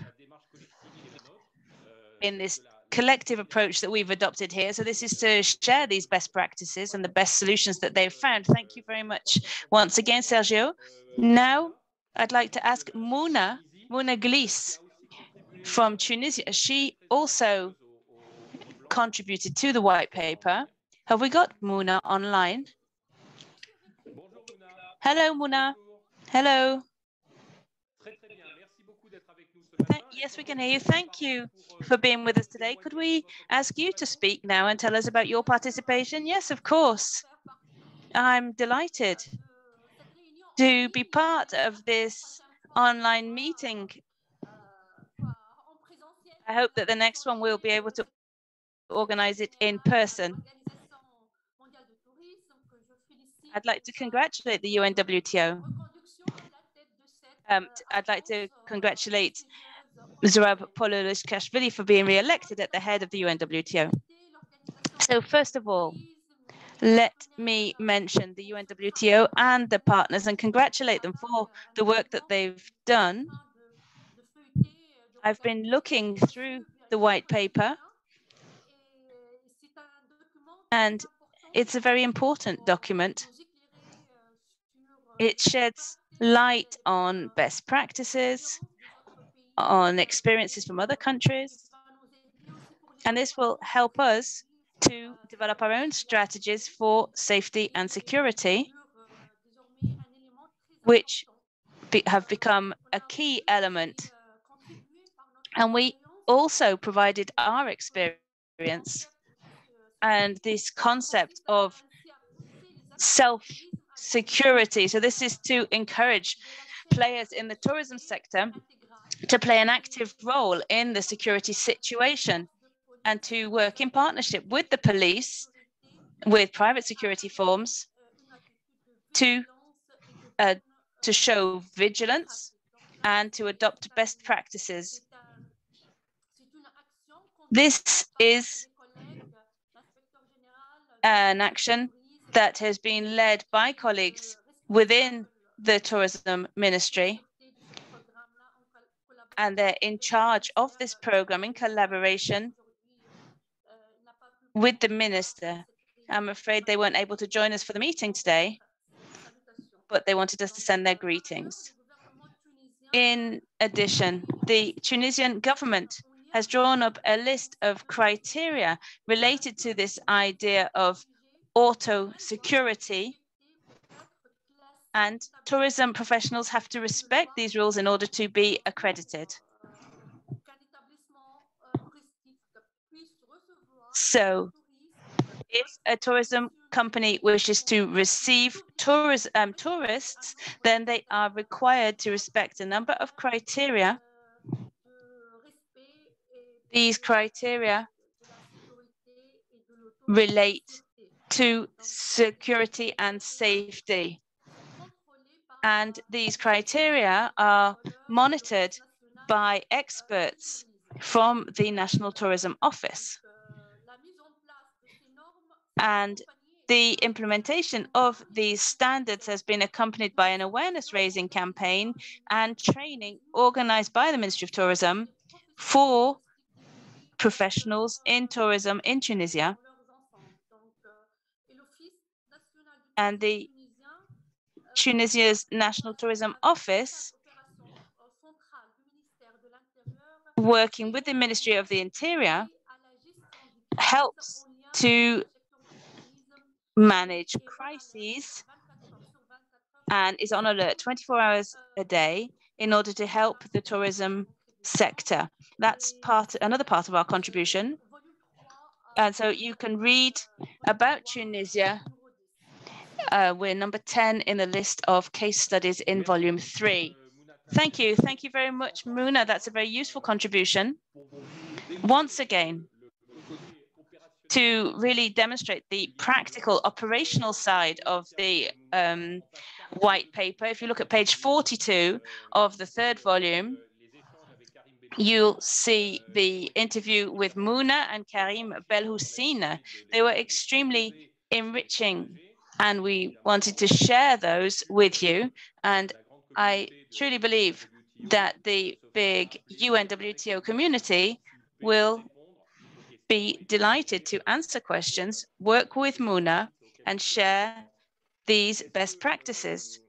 in this collective approach that we've adopted here. So this is to share these best practices and the best solutions that they've found. Thank you very much once again, Sergio. Now I'd like to ask Muna, Muna Gliss from Tunisia. She also contributed to the white paper. Have we got Muna online? Hello, Muna. Hello. yes, we can hear you. Thank you for being with us today. Could we ask you to speak now and tell us about your participation? Yes, of course. I'm delighted to be part of this online meeting. I hope that the next one we'll be able to organize it in person. I'd like to congratulate the UNWTO. Um, I'd like to congratulate Zurab Pololikashvili for being re-elected at the head of the UNWTO. So first of all, let me mention the UNWTO and the partners and congratulate them for the work that they've done. I've been looking through the white paper and it's a very important document. It sheds light on best practices, on experiences from other countries, and this will help us to develop our own strategies for safety and security, which be, have become a key element. And we also provided our experience and this concept of self-security. So this is to encourage players in the tourism sector to play an active role in the security situation and to work in partnership with the police, with private security firms, to, uh, to show vigilance and to adopt best practices. This is an action that has been led by colleagues within the tourism ministry and they're in charge of this program in collaboration with the minister. I'm afraid they weren't able to join us for the meeting today, but they wanted us to send their greetings. In addition, the Tunisian government has drawn up a list of criteria related to this idea of auto security and tourism professionals have to respect these rules in order to be accredited. So if a tourism company wishes to receive tourist, um, tourists, then they are required to respect a number of criteria. These criteria relate to security and safety. And these criteria are monitored by experts from the National Tourism Office. And the implementation of these standards has been accompanied by an awareness raising campaign and training organized by the Ministry of Tourism for professionals in tourism in Tunisia. And the Tunisia's National Tourism Office, working with the Ministry of the Interior, helps to manage crises and is on alert 24 hours a day in order to help the tourism sector. That's part another part of our contribution. And so you can read about Tunisia uh, we're number 10 in the list of case studies in volume three. Thank you. Thank you very much, Muna. That's a very useful contribution. Once again, to really demonstrate the practical operational side of the um, white paper, if you look at page 42 of the third volume, you'll see the interview with Muna and Karim Belhoussine. They were extremely enriching and we wanted to share those with you. And I truly believe that the big UNWTO community will be delighted to answer questions, work with Muna, and share these best practices.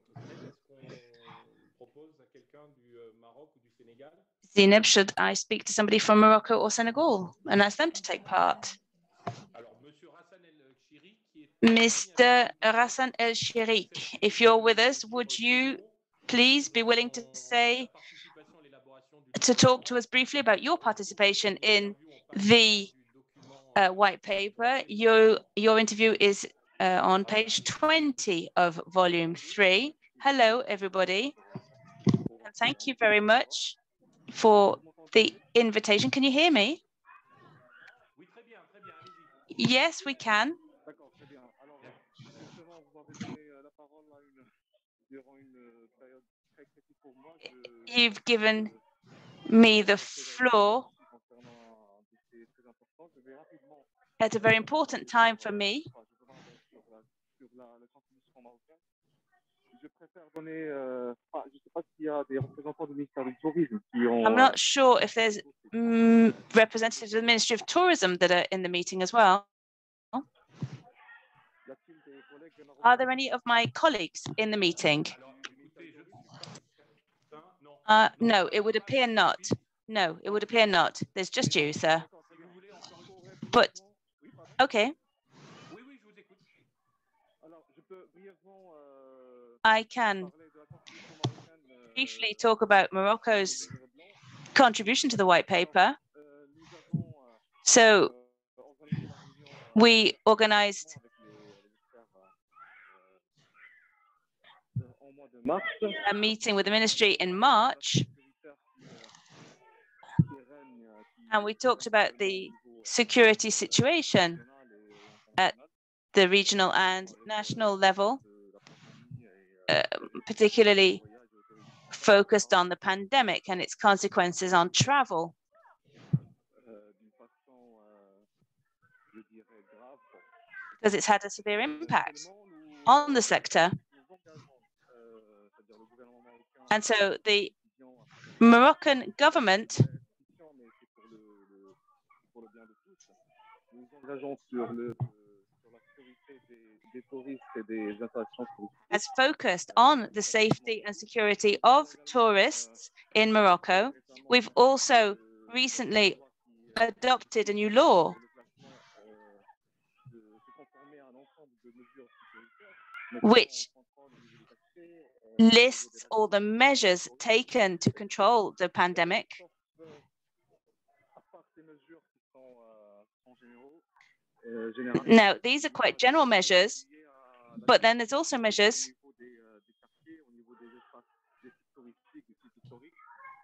Zineb, should I speak to somebody from Morocco or Senegal and ask them to take part? Mr. Rassan El Shirik, if you're with us, would you please be willing to say, to talk to us briefly about your participation in the uh, white paper? Your, your interview is uh, on page 20 of volume three. Hello, everybody. And thank you very much for the invitation. Can you hear me? Yes, we can. You've given me the floor at a very important time for me. I'm not sure if there's mm, representatives of the Ministry of Tourism that are in the meeting as well. Are there any of my colleagues in the meeting? Uh, no, it would appear not. No, it would appear not. There's just you, sir. But, okay. I can briefly talk about Morocco's contribution to the white paper. So we organized a meeting with the ministry in March, and we talked about the security situation at the regional and national level, uh, particularly focused on the pandemic and its consequences on travel. Because it's had a severe impact on the sector. And so the Moroccan government has focused on the safety and security of tourists in Morocco. We've also recently adopted a new law which lists all the measures taken to control the pandemic. Now, these are quite general measures, but then there's also measures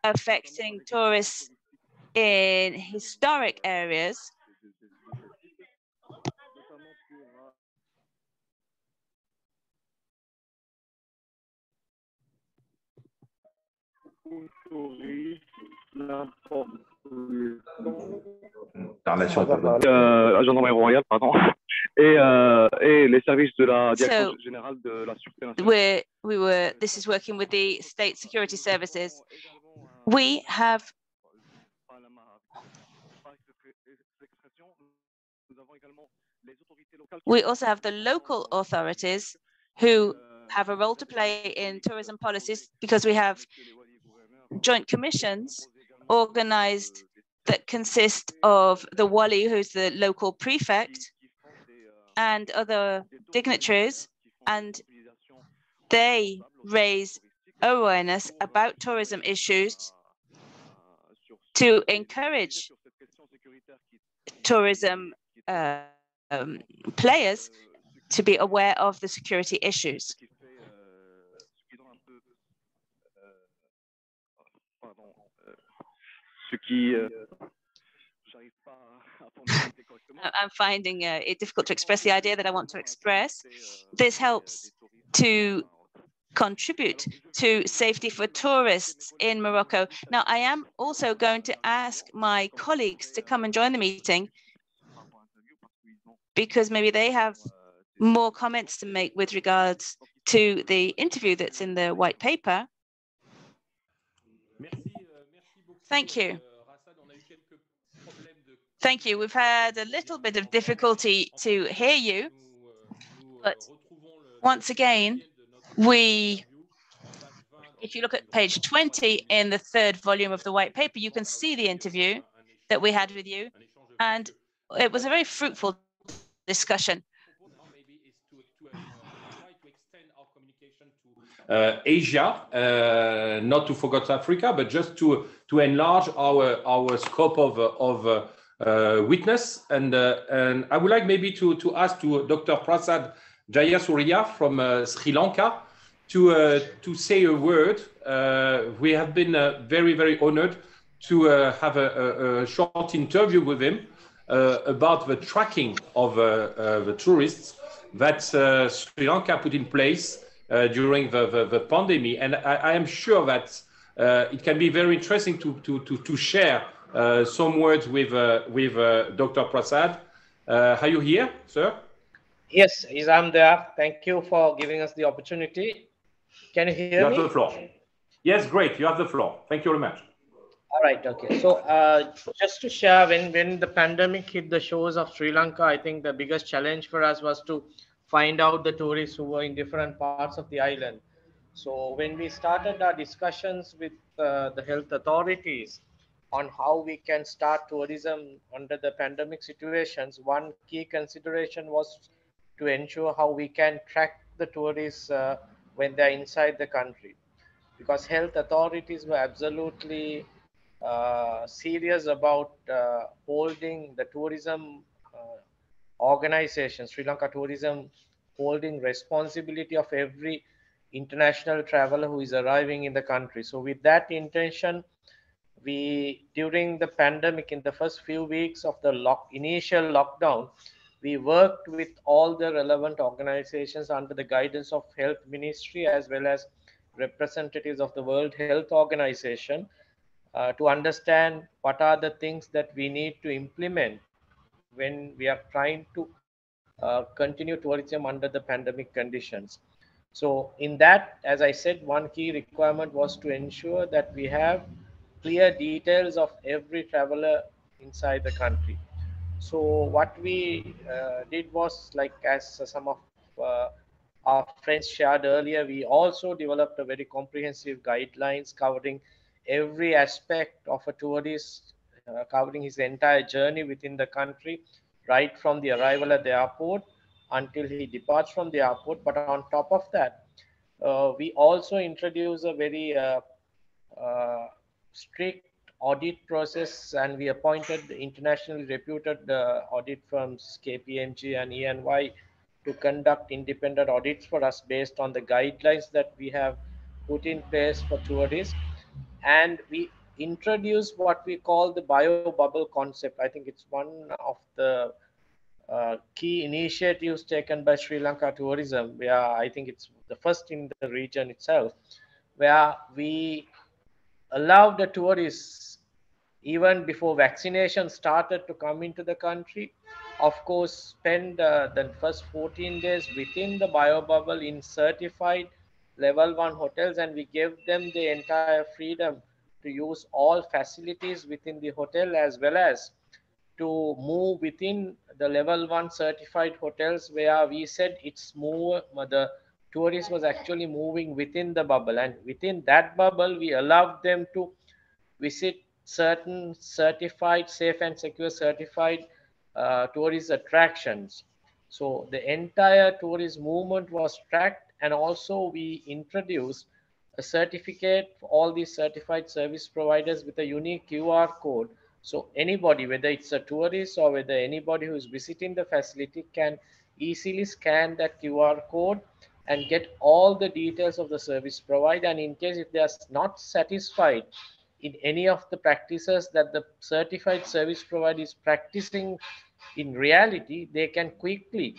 affecting tourists in historic areas. Euh, agent royal, pardon, et, euh, et les services de la direction so, générale de la sûreté nationale. We were. This is working with the state security services. We have. We also have the local authorities who have a role to play in tourism policies because we have joint commissions organized that consist of the wali, who's the local prefect, and other dignitaries, and they raise awareness about tourism issues to encourage tourism uh, um, players to be aware of the security issues. Ce qui euh, I'm finding uh, it difficult to express the idea that I want to express. This helps to contribute to safety for tourists in Morocco. Now, I am also going to ask my colleagues to come and join the meeting because maybe they have more comments to make with regards to the interview that's in the white paper. Thank you. Thank you. We've had a little bit of difficulty to hear you, but once again, we, if you look at page 20 in the third volume of the white paper, you can see the interview that we had with you, and it was a very fruitful discussion. Uh, Asia, uh, not to forget Africa, but just to to enlarge our our scope of of uh, witness. And and I would like maybe to to ask to Dr. Prasad Jayasuriya from Sri Lanka to, uh, to say a word. Uh, we have been uh, very, very honored to uh, have a, a, a, short interview with him about the tracking of the tourists that Sri Lanka put in place Uh, during the, the, the, pandemic. And I, I am sure that uh, it can be very interesting to, to, to, to share uh, some words with, with Dr. Prasad. are you here, sir? Yes, is I'm there. Thank you for giving us the opportunity. Can you hear you me? have the floor. Yes, great. You have the floor. Thank you very much. All right. Okay. So uh, just to share, when when the pandemic hit the shores of Sri Lanka, I think the biggest challenge for us was to find out the tourists who were in different parts of the island. So when we started our discussions with uh, the health authorities on how we can start tourism under the pandemic situations, one key consideration was to ensure how we can track the tourists uh, when they're inside the country. Because health authorities were absolutely uh, serious about uh, holding the tourism organization, Sri Lanka Tourism, holding responsibility of every international traveler who is arriving in the country. So with that intention, we during the pandemic in the first few weeks of the lock, initial lockdown we worked with all the relevant organizations under the guidance of health ministry as well as representatives of the world health organization uh, to understand what are the things that we need to implement when we are trying to uh, continue tourism under the pandemic conditions. So in that as i said one key requirement was to ensure that we have clear details of every traveler inside the country. So what we uh, did was like as some of uh, our friends shared earlier, we also developed a very comprehensive guidelines covering every aspect of a tourist, covering his entire journey within the country, right from the arrival at the airport until he departs from the airport. But on top of that, uh, we also introduce a very uh, uh, strict audit process and we appointed internationally reputed uh, audit firms KPMG and EY to conduct independent audits for us based on the guidelines that we have put in place for tourists and we introduced what we call the bio bubble concept. I think it's one of the uh, key initiatives taken by sri lanka tourism. Where i think it's the first in the region itself where we allow the tourists even before vaccination started to come into the country. Of course spend uh, the first 14 days within the bio bubble in certified level 1 hotels and we gave them the entire freedom to use all facilities within the hotel as well as to move within the level 1 certified hotels where we said it's more the tourist was actually moving within the bubble and within that bubble we allowed them to visit certain certified, safe and secure certified uh, tourist attractions. So the entire tourist movement was tracked and also we introduced a certificate for all these certified service providers with a unique QR code. So anybody, whether it's a tourist or whether anybody who is visiting the facility can easily scan that QR code and get all the details of the service provider. And in case if they are not satisfied in any of the practices that the certified service provider is practicing in reality, they can quickly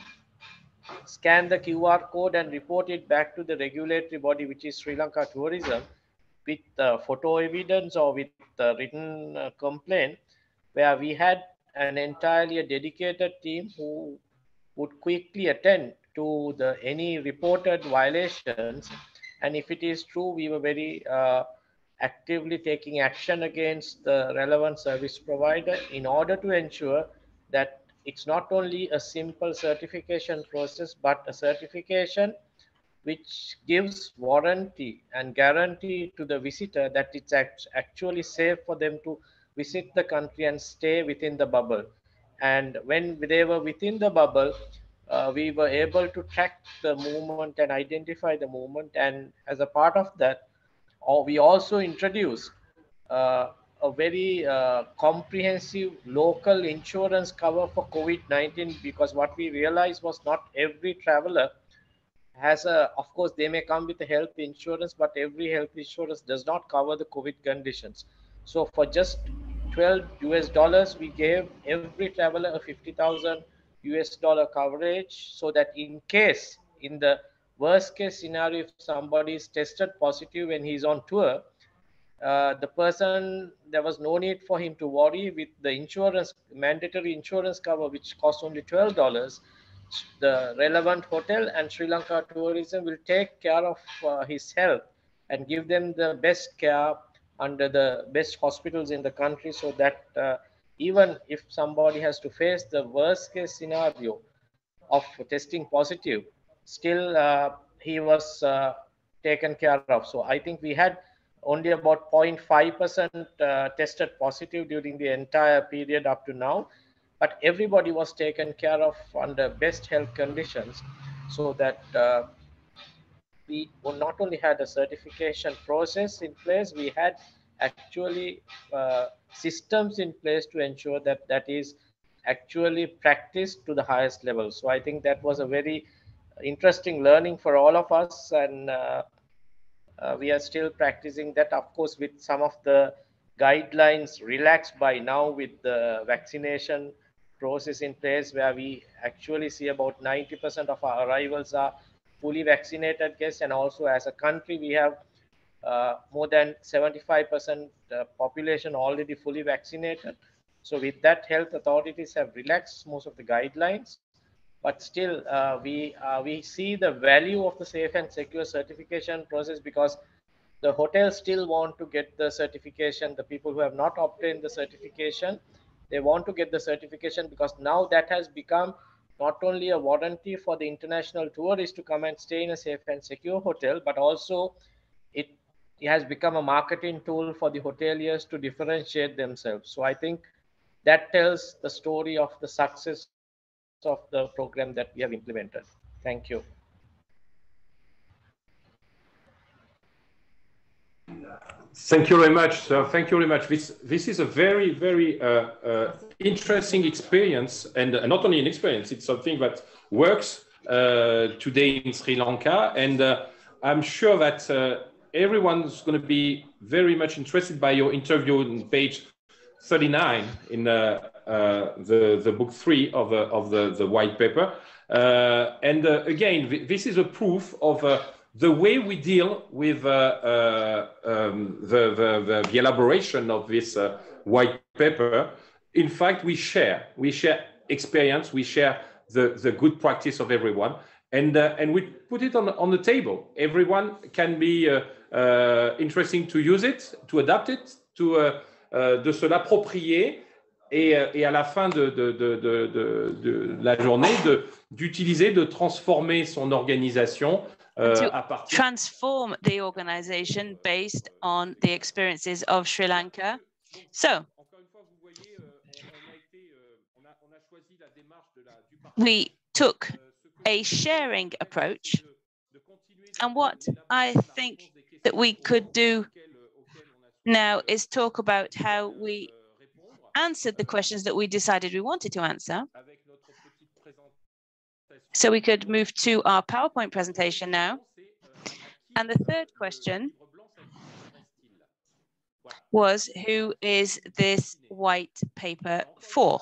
scan the QR code and report it back to the regulatory body, which is Sri Lanka Tourism, with uh, photo evidence or with the written uh, complaint, where we had an entirely dedicated team who would quickly attend to the any reported violations. And if it is true, we were very uh, actively taking action against the relevant service provider in order to ensure that it's not only a simple certification process, but a certification which gives warranty and guarantee to the visitor that it's actually safe for them to visit the country and stay within the bubble. And when they were within the bubble, uh, we were able to track the movement and identify the movement. And as a part of that, we also introduced uh, a very uh, comprehensive local insurance cover for COVID-19 because what we realized was not every traveler has a, of course, they may come with a health insurance, but every health insurance does not cover the COVID conditions. So for just 12 US dollars, we gave every traveler a 50,000 US dollar coverage so that in case, in the worst case scenario, if somebody is tested positive when he's on tour, uh, the person, there was no need for him to worry with the insurance, mandatory insurance cover, which costs only $12 the relevant hotel and Sri Lanka tourism will take care of uh, his health and give them the best care under the best hospitals in the country so that uh, even if somebody has to face the worst case scenario of testing positive, still uh, he was uh, taken care of. So I think we had only about 0.5% uh, tested positive during the entire period up to now but everybody was taken care of under best health conditions so that uh, we not only had a certification process in place, we had actually uh, systems in place to ensure that that is actually practiced to the highest level. So I think that was a very interesting learning for all of us. And uh, we are still practicing that, of course, with some of the guidelines relaxed by now with the vaccination process in place where we actually see about 90% of our arrivals are fully vaccinated guests. And also as a country, we have uh, more than 75% uh, population already fully vaccinated. So with that, health authorities have relaxed most of the guidelines. But still, uh, we, uh, we see the value of the safe and secure certification process because the hotels still want to get the certification. The people who have not obtained the certification, they want to get the certification because now that has become not only a warranty for the international tourists to come and stay in a safe and secure hotel, but also it, it has become a marketing tool for the hoteliers to differentiate themselves. So I think that tells the story of the success of the program that we have implemented. Thank you. Thank you very much, sir. Thank you very much. This, this is a very, very uh, uh, interesting experience, and uh, not only an experience, it's something that works uh, today in Sri Lanka. And uh, I'm sure that uh, everyone's going to be very much interested by your interview on page 39 in the, the book three of, of the, the white paper. and again, this is a proof of the way we deal with uh, uh, um, the, the, the, elaboration of this uh, white paper, in fact, we share. We share experience, we share the, the good practice of everyone, and, uh, and we put it on, on the table. Everyone can be uh, uh, interesting to use it, to adapt it, to, de se l'approprier, et, et, à la fin de, de, de, de la journée, d'utiliser, de, transformer son organisation uh, to transform the organization based on the experiences of Sri Lanka. So, we took a sharing approach. And what I think that we could do now is talk about how we answered the questions that we decided we wanted to answer so we could move to our PowerPoint presentation now. And the third question was, who is this white paper for?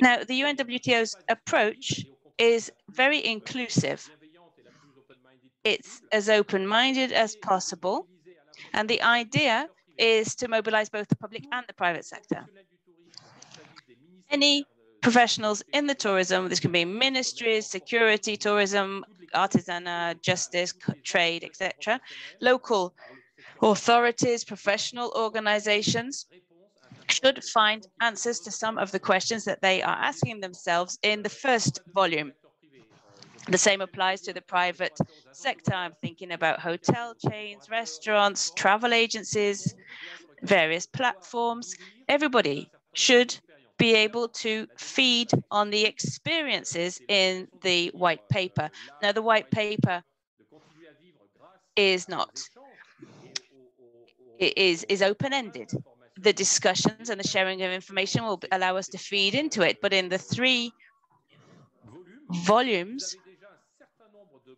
Now, the UNWTO's approach is very inclusive. It's as open-minded as possible. And the idea is to mobilize both the public and the private sector. Any professionals in the tourism. This can be ministries, security, tourism, artisanal, uh, justice, trade, etc. Local authorities, professional organizations should find answers to some of the questions that they are asking themselves in the first volume. The same applies to the private sector. I'm thinking about hotel chains, restaurants, travel agencies, various platforms. Everybody should be able to feed on the experiences in the white paper. Now, the white paper is not, it is, is open-ended. The discussions and the sharing of information will allow us to feed into it, but in the three volumes,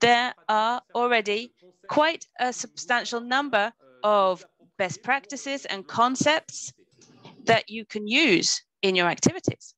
there are already quite a substantial number of best practices and concepts that you can use in your activities.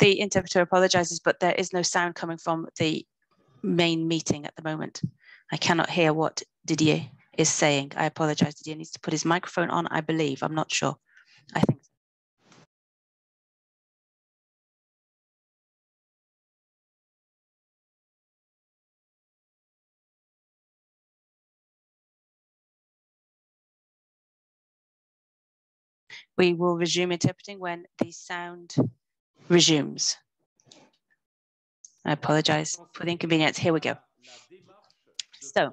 The interpreter apologizes, but there is no sound coming from the main meeting at the moment. I cannot hear what Didier is saying. I apologize. Didier needs to put his microphone on, I believe. I'm not sure. I think We will resume interpreting when the sound resumes. I apologize for the inconvenience. Here we go. So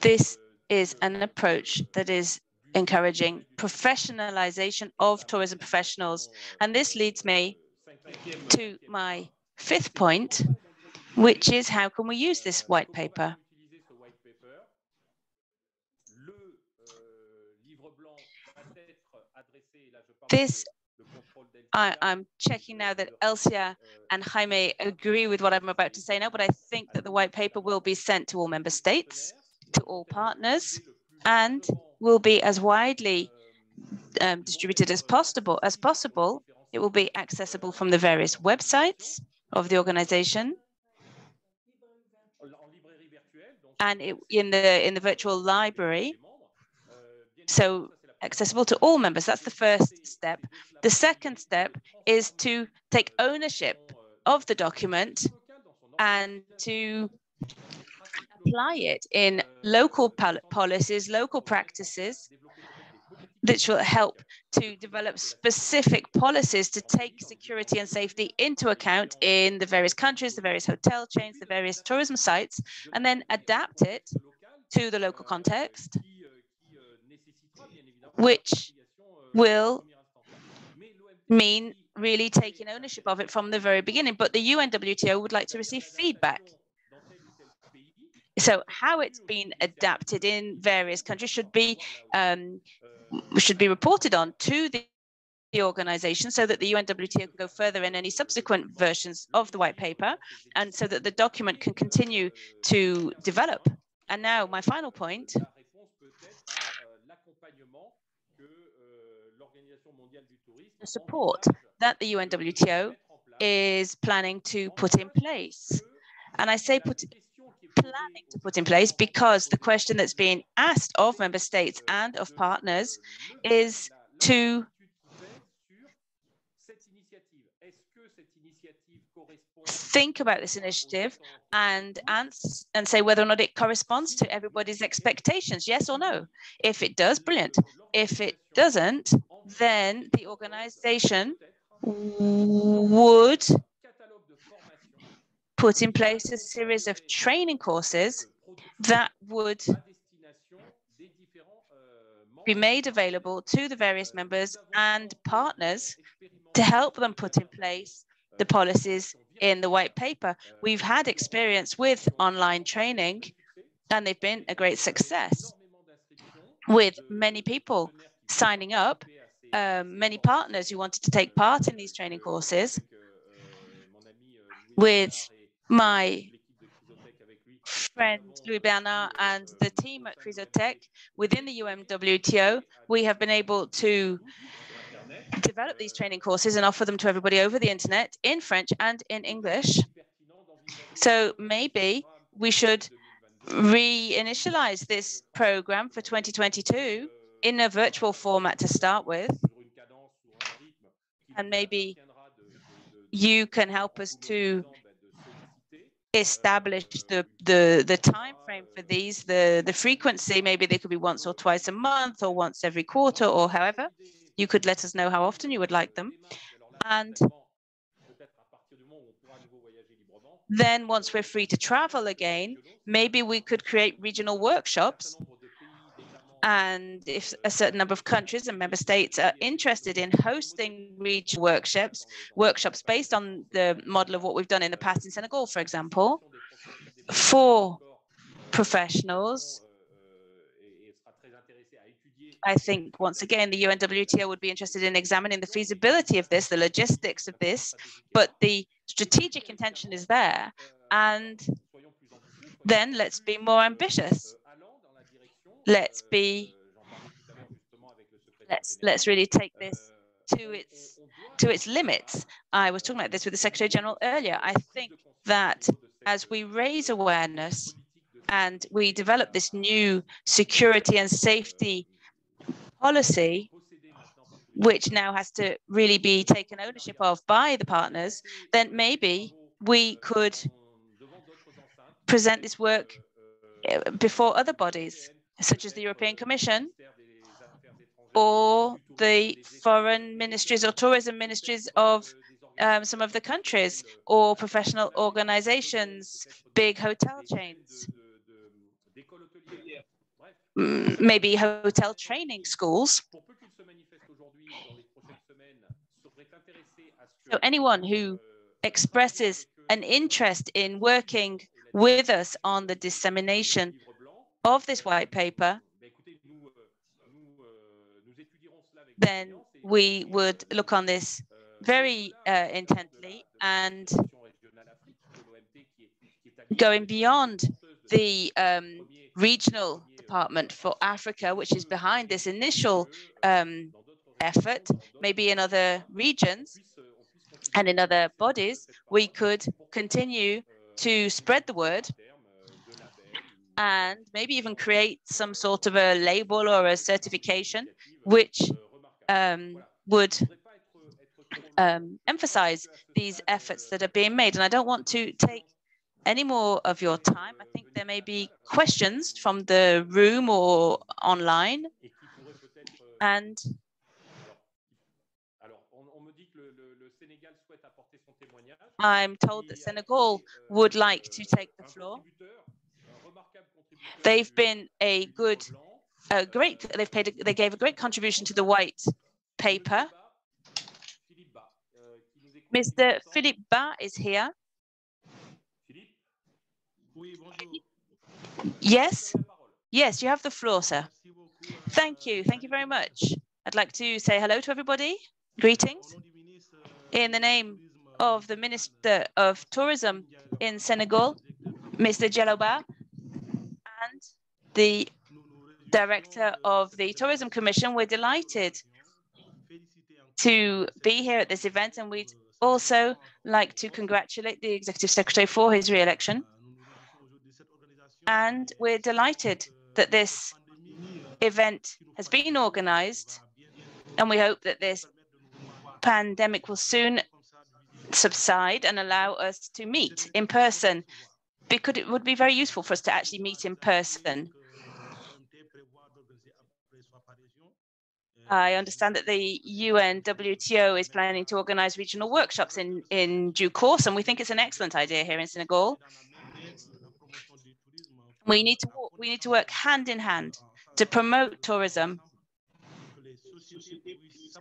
this is an approach that is encouraging professionalization of tourism professionals. And this leads me to my fifth point, which is how can we use this white paper? This I, am checking now that Elcia and Jaime agree with what I'm about to say now, but I think that the white paper will be sent to all member states, to all partners, and will be as widely um, distributed as possible. As possible, it will be accessible from the various websites of the organization, and it, in the in the virtual library. So accessible to all members. That's the first step. The second step is to take ownership of the document and to apply it in local policies, local practices, which will help to develop specific policies to take security and safety into account in the various countries, the various hotel chains, the various tourism sites, and then adapt it to the local context which will mean really taking ownership of it from the very beginning. But the UNWTO would like to receive feedback. So how it's been adapted in various countries should be um, should be reported on to the, the organization so that the UNWTO can go further in any subsequent versions of the white paper and so that the document can continue to develop. And now my final point support that the UNWTO is planning to put in place. And I say put planning to put in place because the question that's being asked of member states and of partners is to think about this initiative and answer and say whether or not it corresponds to everybody's expectations, yes or no. If it does, brilliant. If it doesn't, then the organization would put in place a series of training courses that would be made available to the various members and partners to help them put in place the policies in the white paper. We've had experience with online training and they've been a great success with many people signing up um, many partners who wanted to take part in these training courses with my friend Louis Bernard and the team at Chrysotech within the UNWTO, we have been able to develop these training courses and offer them to everybody over the internet in French and in English. So maybe we should reinitialize this program for 2022 in a virtual format to start with. And maybe you can help us to establish the, the, the time frame for these, the, the frequency, maybe they could be once or twice a month or once every quarter or however. You could let us know how often you would like them. And then once we're free to travel again, maybe we could create regional workshops. And if a certain number of countries and member states are interested in hosting regional workshops, workshops based on the model of what we've done in the past in Senegal, for example, for professionals, I think once again, the UNWTO would be interested in examining the feasibility of this, the logistics of this, but the strategic intention is there. And then let's be more ambitious. Let's be, let's, let's really take this to its, to its limits. I was talking about this with the Secretary General earlier. I think that as we raise awareness and we develop this new security and safety policy, which now has to really be taken ownership of by the partners, then maybe we could present this work eh, before other bodies, such as the European Commission or the foreign ministries or tourism ministries of um, some of the countries or professional organizations, big hotel chains. Maybe hotel training schools. So anyone who expresses an interest in working with us on the dissemination of this white paper, then we would look on this very uh, intently and going beyond the um, regional Department for Africa, which is behind this initial um, effort, maybe in other regions and in other bodies, we could continue to spread the word and maybe even create some sort of a label or a certification which um, would um, emphasize these efforts that are being made. And I don't want to take any more of your time. I think there may be questions from the room or online. And I'm told that Senegal would like to take the floor. They've been a good, a great, they've paid, a, they gave a great contribution to the white paper. Mr. Philippe Ba is here. Yes, yes, you have the floor, sir. Thank you. Thank you very much. I'd like to say hello to everybody. Greetings. In the name of the Minister of Tourism in Senegal, Mr. Djeloba, and the Director of the Tourism Commission, we're delighted to be here at this event, and we'd also like to congratulate the Executive Secretary for his re-election. And we're delighted that this event has been organized. And we hope that this pandemic will soon subside and allow us to meet in person because it would be very useful for us to actually meet in person. I understand that the UNWTO is planning to organize regional workshops in, in due course, and we think it's an excellent idea here in Senegal. We need to we need to work hand in hand to promote tourism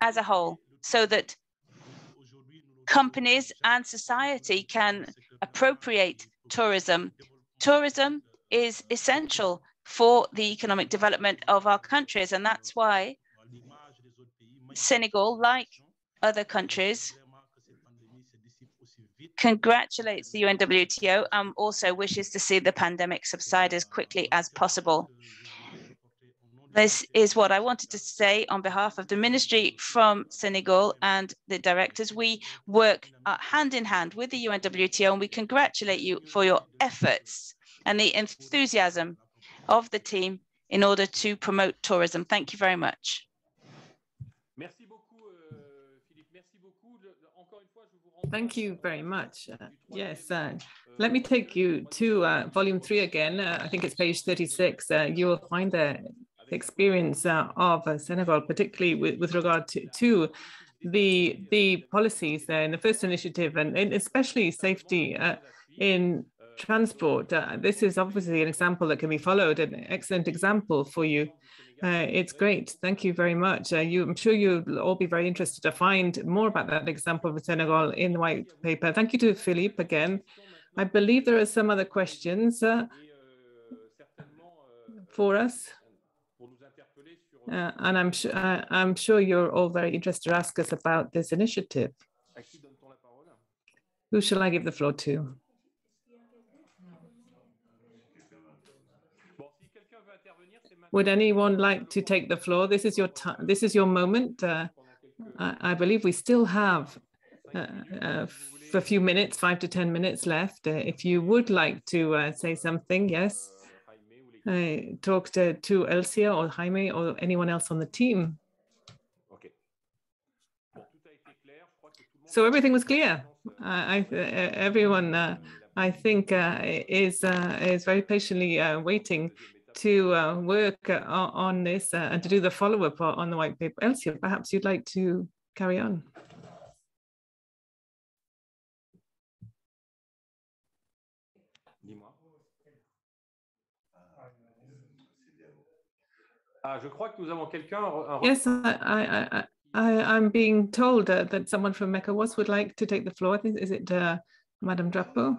as a whole so that companies and society can appropriate tourism. Tourism is essential for the economic development of our countries, and that's why Senegal, like other countries, congratulates the UNWTO and also wishes to see the pandemic subside as quickly as possible. This is what I wanted to say on behalf of the ministry from Senegal and the directors. We work uh, hand in hand with the UNWTO and we congratulate you for your efforts and the enthusiasm of the team in order to promote tourism. Thank you very much. Thank you very much. Uh, yes, uh, let me take you to uh, volume three again. Uh, I think it's page 36. Uh, you will find the experience uh, of Senegal, particularly with, with regard to, to the the policies there in the first initiative and, and especially safety in transport. this is obviously an example that can be followed, an excellent example for you. Uh, it's great. Thank you very much. Uh, you, I'm sure you'll all be very interested to find more about that example of Senegal in the white paper. Thank you to Philippe again. I believe there are some other questions uh, for us. Uh, and I'm, sure, I'm sure you're all very interested to ask us about this initiative. Who shall I give the floor to? Would anyone like to take the floor? This is your time. This is your moment. Uh, I, I, believe we still have uh, uh, a few minutes, five to 10 minutes left. Uh, if you would like to uh, say something, yes. Talk to, to Elcia or Jaime or anyone else on the team. Okay. So everything was clear. I, everyone, uh, I think, uh, is uh, is very patiently waiting to uh, work uh, on this uh, and to do the follow-up on the white paper. Elcia, perhaps you'd like to carry on. Yes, I, I, I, I'm being told uh, that someone from ECOWAS would like to take the floor. Is it uh, Madame Drapeau?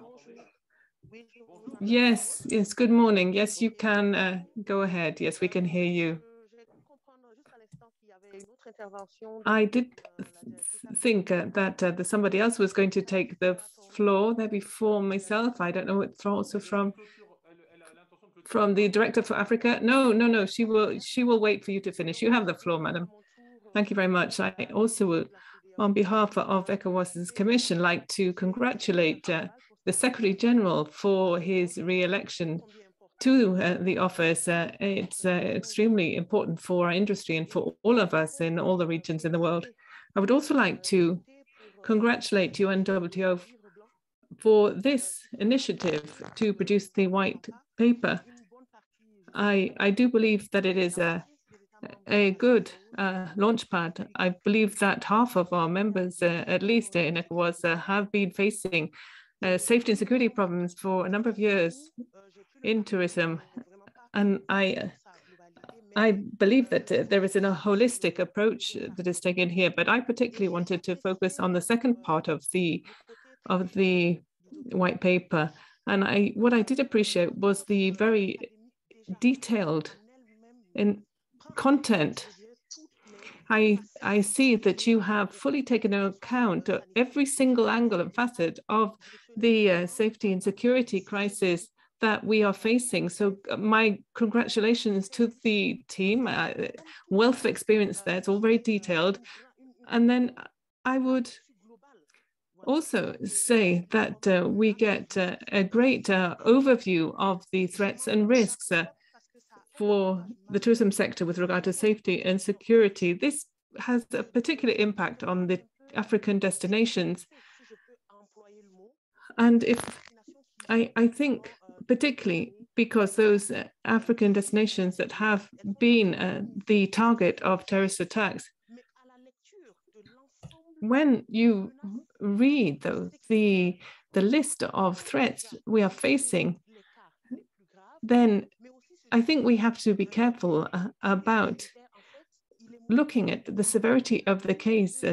Yes, yes, good morning. Yes, you can uh, go ahead. Yes, we can hear you. I did think uh, that uh, somebody else was going to take the floor there before myself. I don't know it's also from from the director for Africa. No, no, no. She will she will wait for you to finish. You have the floor, madam. Thank you very much. I also would, on behalf of ECOWAS's commission, like to congratulate uh, the Secretary General for his re-election to uh, the office. Uh, it's uh, extremely important for our industry and for all of us in all the regions in the world. I would also like to congratulate UNWTO for this initiative to produce the white paper. I, I do believe that it is a, a good uh, launchpad. I believe that half of our members, uh, at least in ECOWAS, uh, have been facing uh, safety and security problems for a number of years in tourism. And I, I believe that uh, there is a holistic approach that is taken here, but I particularly wanted to focus on the second part of the, of the white paper. And I, what I did appreciate was the very detailed in content I, I see that you have fully taken into account every single angle and facet of the uh, safety and security crisis that we are facing. So uh, my congratulations to the team, uh, wealth of experience there, it's all very detailed. And then I would also say that uh, we get uh, a great uh, overview of the threats and risks for the tourism sector with regard to safety and security. This has a particular impact on the African destinations. And if I, I think particularly because those African destinations that have been uh, the target of terrorist attacks, when you read the, the, the list of threats we are facing, then I think we have to be careful uh, about looking at the severity of the case,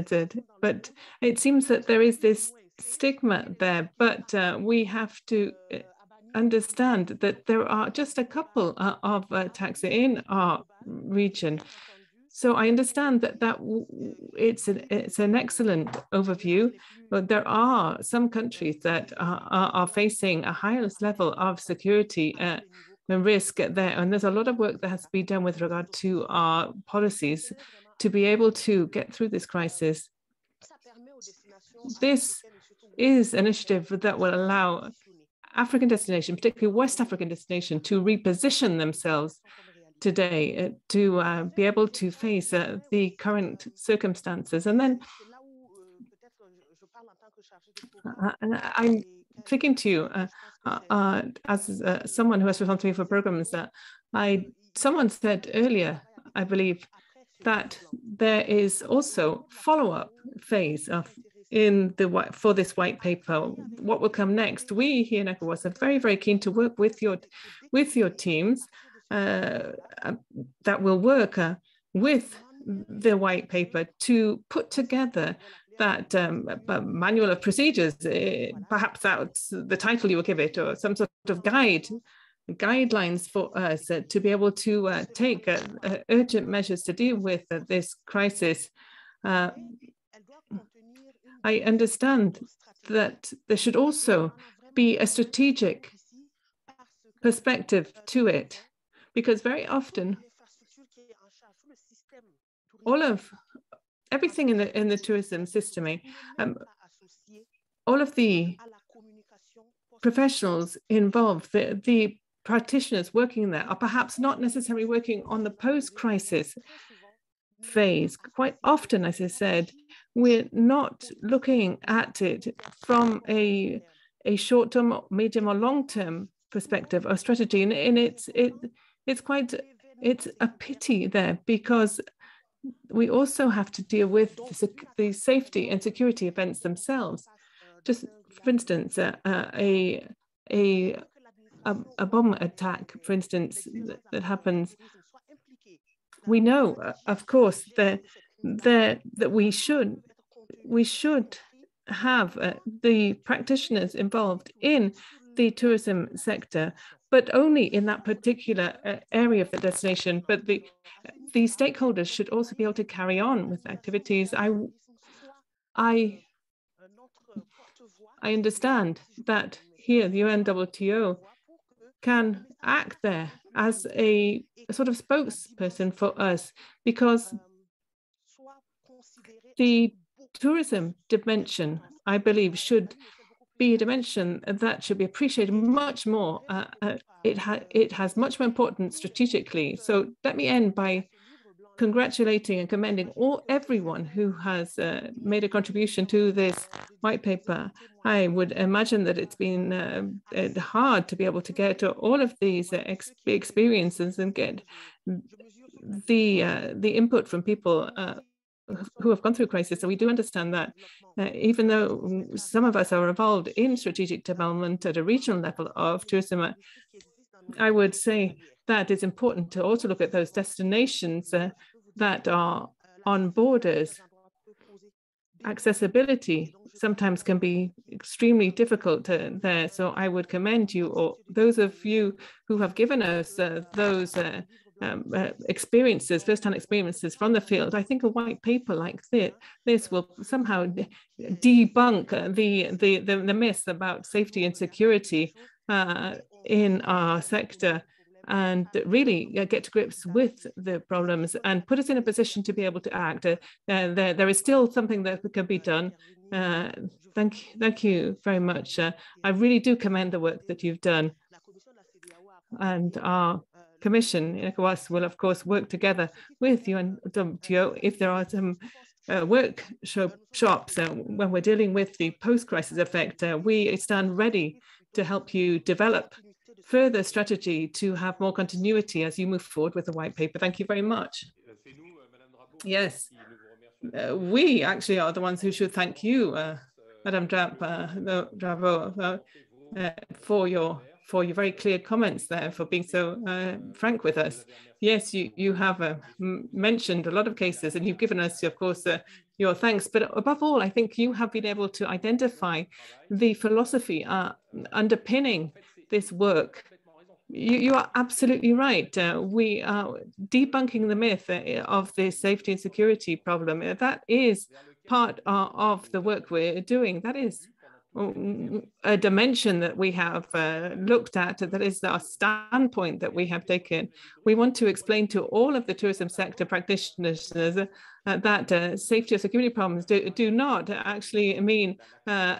but it seems that there is this stigma there, but uh, we have to uh, understand that there are just a couple uh, of attacks in our region. So I understand that that it's an it's an excellent overview, but there are some countries that are, are facing a higher level of security uh, and risk there, and there's a lot of work that has to be done with regard to our policies to be able to get through this crisis. This is an initiative that will allow African destination, particularly West African destination, to reposition themselves today uh, to uh, be able to face uh, the current circumstances. And then uh, I'm speaking to you uh, uh, as someone who has responsibility for programs. That I someone said earlier, I believe, that there is also follow-up phase of in the for this white paper what will come next we here in ecowas are very very keen to work with your with your teams uh, uh, that will work uh, with the white paper to put together that um, manual of procedures, perhaps that's the title you will give it, or some sort of guide, guidelines for us uh, to be able to uh, take uh, urgent measures to deal with this crisis. I understand that there should also be a strategic perspective to it because very often all of everything in the in the tourism system, eh, um, all of the professionals involved, the, the practitioners working there are perhaps not necessarily working on the post-crisis phase. Quite often, as I said, we're not looking at it from a, a short-term, medium or long-term perspective or strategy. And, and it's, it, it's quite it's a pity there because we also have to deal with the, the safety and security events themselves. Just for instance, uh, a, a, a, a bomb attack, for instance, that, that happens. We know, uh, of course, that, that, that we should we should have uh, the practitioners involved in the tourism sector but only in that particular uh, area of the destination. But the, the stakeholders should also be able to carry on with activities. I, I, I understand that here the UNWTO can act there as a, a sort of spokesperson for us because the tourism dimension, I believe, should be a dimension that should be appreciated much more. Uh, uh, it, ha it has much more importance strategically. So let me end by congratulating and commending all everyone who has uh, made a contribution to this white paper. I would imagine that it's been uh, uh hard to be able to get to all of these uh, ex experiences and get the uh, the input from people who have gone through crisis. So we do understand that uh, even though some of us are involved in strategic development at a regional level of tourism, I would say that it's important to also look at those destinations uh, that are on borders. Accessibility sometimes can be extremely difficult uh, there. So I would commend you or those of you who have given us uh, those uh, um, uh, experiences, first-hand experiences from the field, I think a white paper like this, this will somehow debunk uh, the, the, the, the myths about safety and security uh, in our sector and really uh, get to grips with the problems and put us in a position to be able to act. Uh, there, there is still something that can be done. Uh, thank, thank you very much. Uh, I really do commend the work that you've done. And our Commission ECOWAS will, of course, work together with UNWTO if there are some uh, workshops uh, when we're dealing with the post-crisis effect. Uh, we stand ready to help you develop further strategy to have more continuity as you move forward with the white paper. Thank you very much. Yes, uh, we actually are the ones who should thank you, uh, Madame Dravo, uh, uh, for your for your very clear comments there, for being so uh, frank with us. Yes, you, you have uh, mentioned a lot of cases and you've given us, of course, uh, your thanks. But above all, I think you have been able to identify the philosophy uh, underpinning this work you, you are absolutely right. Uh, we are debunking the myth uh, of the safety and security problem. Uh, that is part of the work we're doing. That is a dimension that we have uh, looked at, that is our standpoint that we have taken. We want to explain to all of the tourism sector practitioners uh, that uh, safety or security problems do, do not actually mean uh,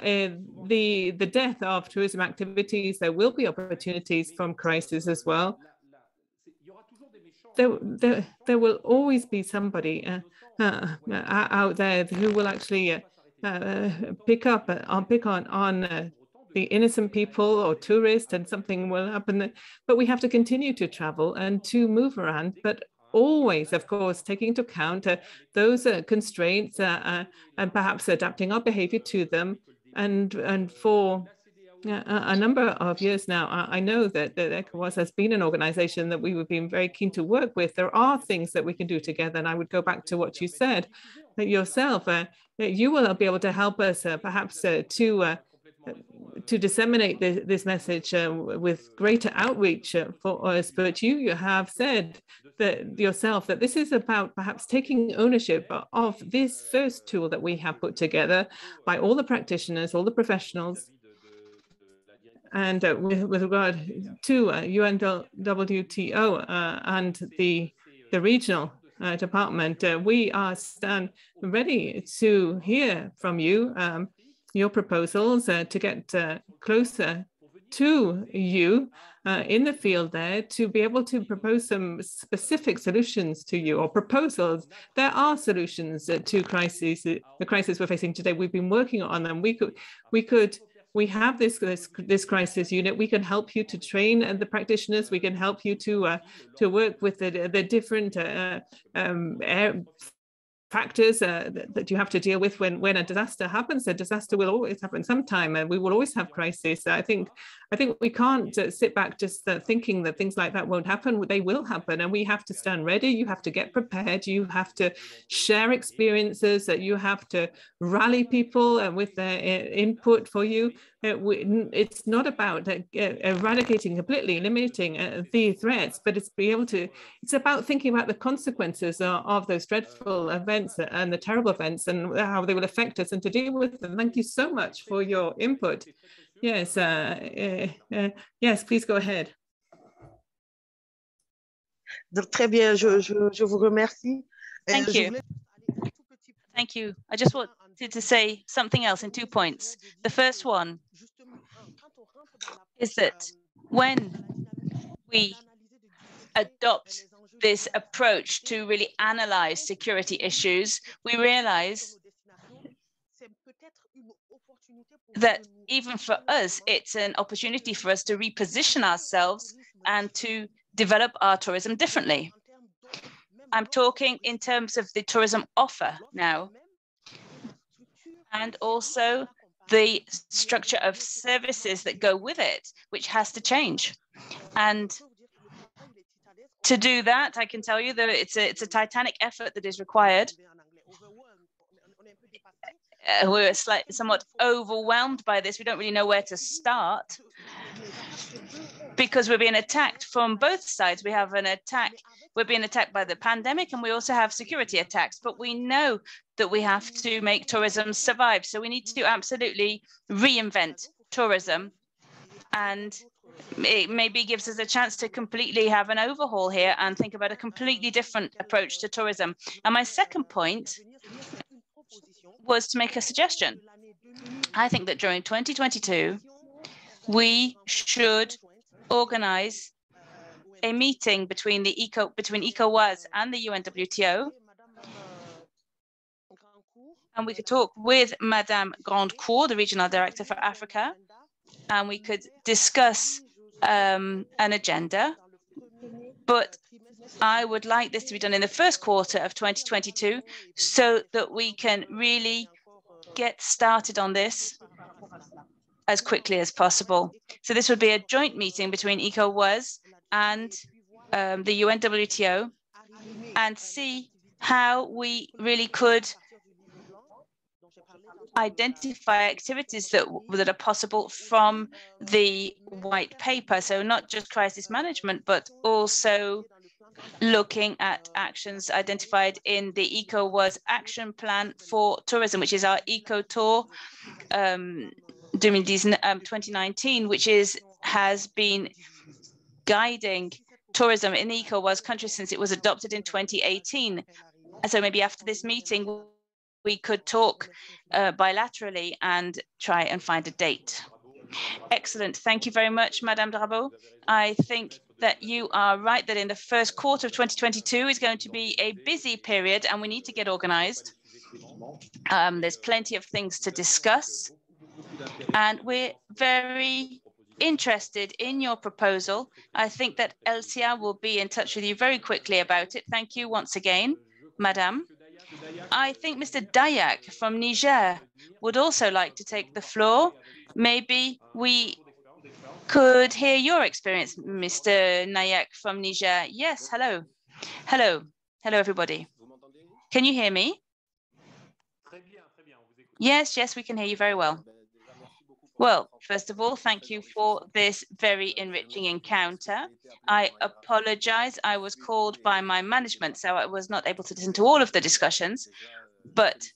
the, the death of tourism activities. There will be opportunities from crisis as well. There, there, there will always be somebody uh, uh, out there who will actually uh, pick up uh, on pick on on uh, the innocent people or tourists and something will happen but we have to continue to travel and to move around but always of course taking into account uh, those uh, constraints uh, and perhaps adapting our behavior to them and and for a, number of years now, I, I know that, that ECOWAS has been an organization that we have been very keen to work with. There are things that we can do together. And I would go back to what you said yourself. Uh, you will be able to help us uh, perhaps uh, to to disseminate this, this message uh, with greater outreach uh, for us. But you, you have said that yourself that this is about perhaps taking ownership of this first tool that we have put together by all the practitioners, all the professionals. And uh, with, with, regard to UNWTO and the, the regional uh, department, uh, we are stand ready to hear from you um, your proposals uh, to get uh, closer to you uh, in the field there to be able to propose some specific solutions to you or proposals. There are solutions to crises, the crisis we're facing today. We've been working on them. We could, we could we have this, this, this crisis unit. We can help you to train the practitioners. We can help you to uh, to work with the, the different uh, um, factors uh, that, that, you have to deal with when, when a disaster happens. A disaster will always happen sometime, and we will always have crises. I think I think we can't uh, sit back just uh, thinking that things like that won't happen. They will happen, and we have to stand ready. You have to get prepared. You have to share experiences. That you have to rally people uh, with their uh, input for you. Uh, it's not about eradicating completely, eliminating the threats, but it's be able to. It's about thinking about the consequences of those dreadful events events and the terrible events and how they will affect us and to deal with them. Thank you so much for your input. Yes, uh, uh, uh, yes, please go ahead. Très bien, je, je, je vous remercie. Thank you. Thank you. I just wanted to say something else in two points. The first one is that when we adopt this approach to really analyze security issues, we realize that even for us, it's an opportunity for us to reposition ourselves and to develop our tourism differently. I'm talking in terms of the tourism offer now, and also the structure of services that go with it, which has to change. And to do that, I can tell you that it's a, it's a titanic effort that is required. Uh, we're slightly, somewhat overwhelmed by this. We don't really know where to start because we're being attacked from both sides. We have an attack, we're being attacked by the pandemic, and we also have security attacks. But we know that we have to make tourism survive. So we need to absolutely reinvent tourism and it maybe gives us a chance to completely have an overhaul here and think about a completely different approach to tourism. And my second point was to make a suggestion. I think that during 2022, we should organize a meeting between the ECO between ECOWAS and the UNWTO. And we could talk with Madame Grandcourt, the regional director for Africa, and we could discuss um, an agenda, but I would like this to be done in the first quarter of 2022 so that we can really get started on this as quickly as possible. So this would be a joint meeting between ECOWAS and um, the UNWTO and see how we really could identify activities that, that are possible from the white paper. So not just crisis management, but also looking at actions identified in the ECOWAS action plan for tourism, which is our Eco Tour um, during these, um, 2019, which is has been guiding tourism in the ECOWAS countries since it was adopted in 2018. So maybe after this meeting, we could talk uh, bilaterally and try and find a date. Excellent. Thank you very much, Madame Drabo. I think that you are right that in the first quarter of 2022 is going to be a busy period and we need to get organized. Um, there's plenty of things to discuss and we're very interested in your proposal. I think that Elcia will be in touch with you very quickly about it. Thank you once again, Madame. I think Mr. Dayak from Niger would also like to take the floor. Maybe we could hear your experience, Mr. Dayak from Niger. Yes, hello. Hello. Hello, everybody. Can you hear me? Yes, yes, we can hear you very well. Well, first of all, thank you for this very enriching encounter. I apologize. I was called by my management, so I was not able to listen to all of the discussions, but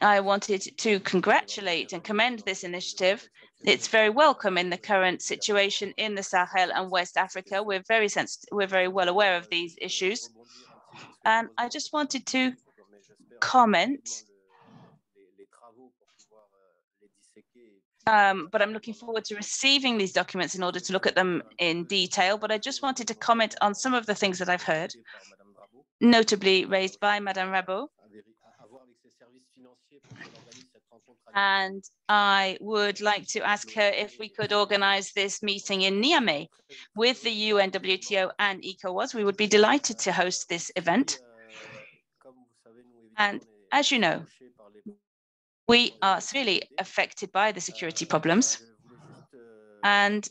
I wanted to congratulate and commend this initiative. It's very welcome in the current situation in the Sahel and West Africa. We're very we're very well aware of these issues. And I just wanted to comment um, but I'm looking forward to receiving these documents in order to look at them in detail. But I just wanted to comment on some of the things that I've heard, notably raised by Madame Rabault. And I would like to ask her if we could organize this meeting in Niamey with the UNWTO and ECOWAS. We would be delighted to host this event. And as you know, we are severely affected by the security problems. And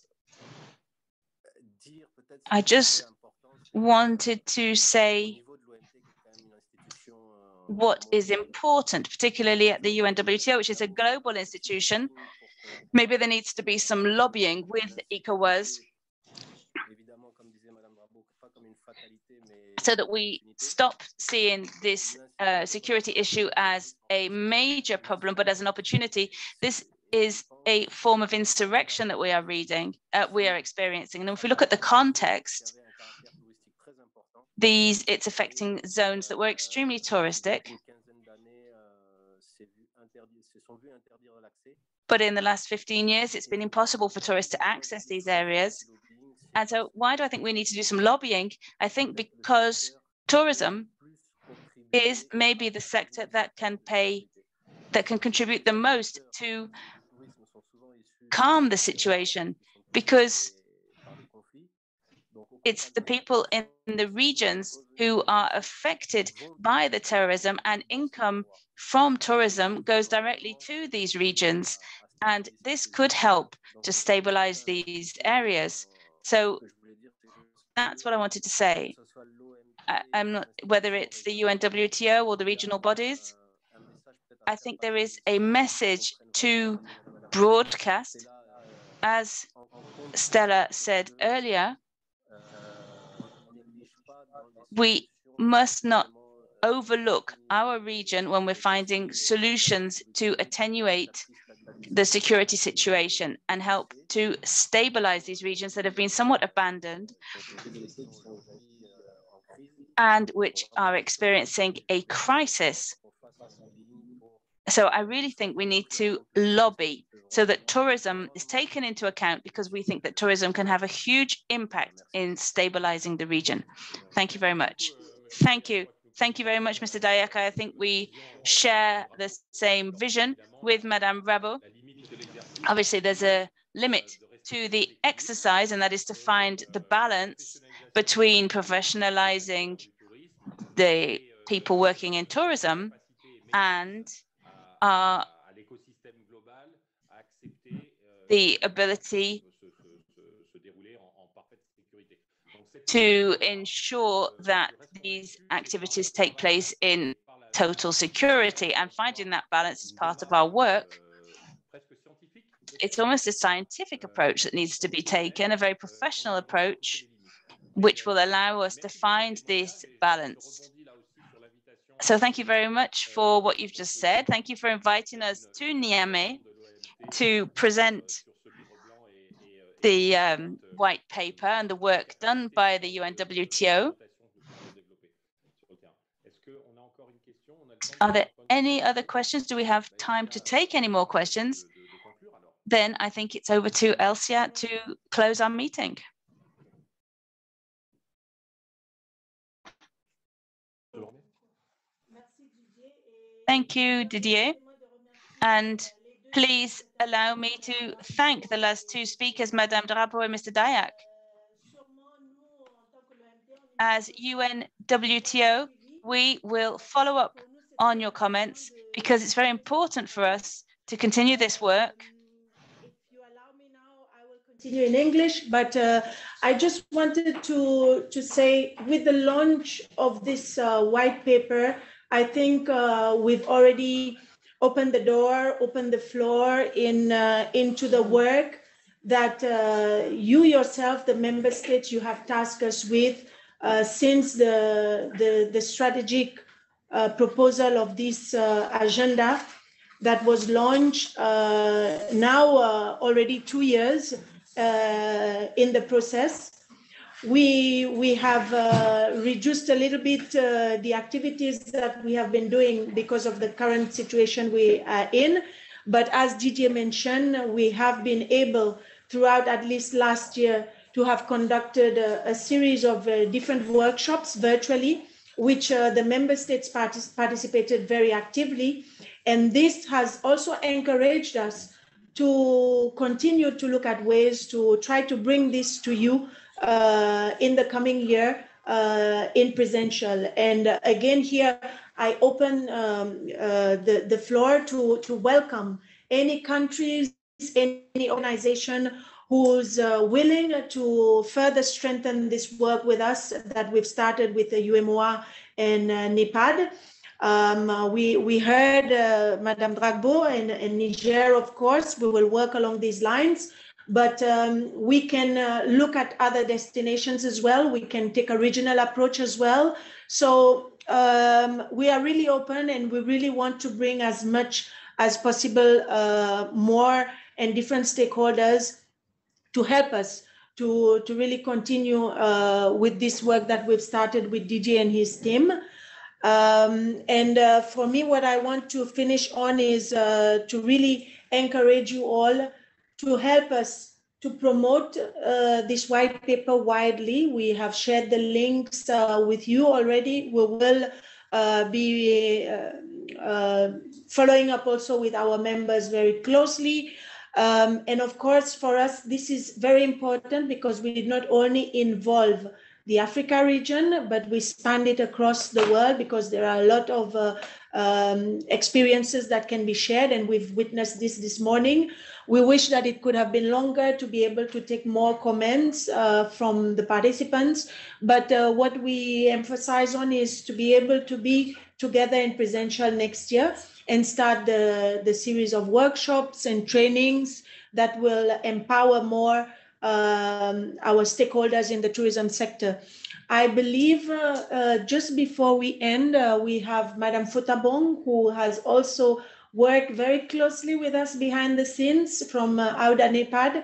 I just wanted to say what is important, particularly at the UNWTO, which is a global institution. Maybe there needs to be some lobbying with ECOWAS so that we stop seeing this uh, security issue as a major problem, but as an opportunity. This is a form of insurrection that we are reading, uh, we are experiencing. And if we look at the context, these it's affecting zones that were extremely touristic. But in the last 15 years, it's been impossible for tourists to access these areas. And so why do I think we need to do some lobbying? I think because tourism is maybe the sector that can pay, that can contribute the most to calm the situation because it's the people in the regions who are affected by the terrorism and income from tourism goes directly to these regions. And this could help to stabilize these areas. So that's what I wanted to say. I, am not, whether it's the UNWTO or the regional bodies, I think there is a message to broadcast. As Stella said earlier, we must not overlook our region when we're finding solutions to attenuate the security situation and help to stabilize these regions that have been somewhat abandoned and which are experiencing a crisis. So I really think we need to lobby so that tourism is taken into account because we think that tourism can have a huge impact in stabilizing the region. Thank you very much. Thank you. Thank you very much, Mr. Dayak. I think we share the same vision with Madame Rabault. Obviously, there's a limit to the exercise, and that is to find the balance between professionalizing the people working in tourism and uh, the ability to ensure that these activities take place in total security. And finding that balance is part of our work. It's almost a scientific approach that needs to be taken, a very professional approach, which will allow us to find this balance. So thank you very much for what you've just said. Thank you for inviting us to Niamey to present the um, white paper and the work done by the UNWTO. Are there any other questions? Do we have time to take any more questions? Then I think it's over to Elcia to close our meeting. Thank you, Didier. And please allow me to thank the last two speakers, Madame Drabo and Mr. Dayak. As UNWTO, we will follow up on your comments because it's very important for us to continue this work. If you allow me now, I will continue in English, but uh, I just wanted to to say with the launch of this uh, white paper, I think uh, we've already opened the door, open the floor in uh, into the work that uh, you yourself, the member states, you have tasked us with uh, since the, the, the strategic uh, proposal of this uh, agenda that was launched now already two years in the process we we have uh, reduced a little bit uh, the activities that we have been doing because of the current situation we are in. But as Didier mentioned, we have been able throughout at least last year to have conducted a, a series of uh, different workshops virtually, which uh, the member states partic participated very actively. And this has also encouraged us to continue to look at ways to try to bring this to you in the coming year uh, in presential. And uh, again, here I open um, the, the floor to, to welcome any countries, any organization who's uh, willing to further strengthen this work with us that we've started with the UEMOA and uh, NEPAD. Um, uh, we, we heard uh, Madame Drabo in, in Niger, of course, we will work along these lines but um, we can uh, look at other destinations as well. We can take a regional approach as well. So um, we are really open and we really want to bring as much as possible uh, more and different stakeholders to help us to, to really continue uh, with this work that we've started with Didier and his team. Um, and uh, for me, what I want to finish on is uh, to really encourage you all to help us to promote uh, this white paper widely. We have shared the links uh, with you already. We will uh, be uh, uh, following up also with our members very closely. Um, and of course, for us, this is very important because we not only involve the Africa region, but we span it across the world because there are a lot of uh, um, experiences that can be shared, and we've witnessed this this morning. We wish that it could have been longer to be able to take more comments uh, from the participants. But uh, what we emphasize on is to be able to be together in presential next year and start the, the series of workshops and trainings that will empower more um, our stakeholders in the tourism sector. I believe uh, uh, just before we end, uh, we have Madame Fotabong, who has also worked very closely with us behind the scenes from uh, AUDA-NEPAD,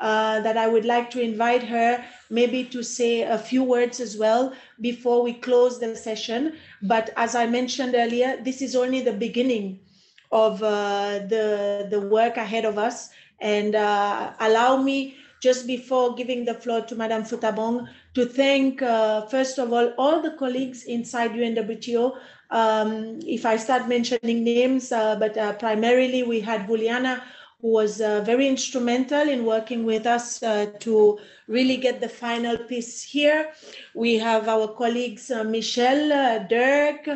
uh, that I would like to invite her maybe to say a few words as well before we close the session. But as I mentioned earlier, this is only the beginning of uh, the, the work ahead of us. And uh, allow me just before giving the floor to Madame Fotabong, to thank, uh, first of all, all the colleagues inside UNWTO. Um, if I start mentioning names, uh, but uh, primarily we had Juliana, who was uh, very instrumental in working with us uh, to really get the final piece here. We have our colleagues, uh, Michelle, Dirk,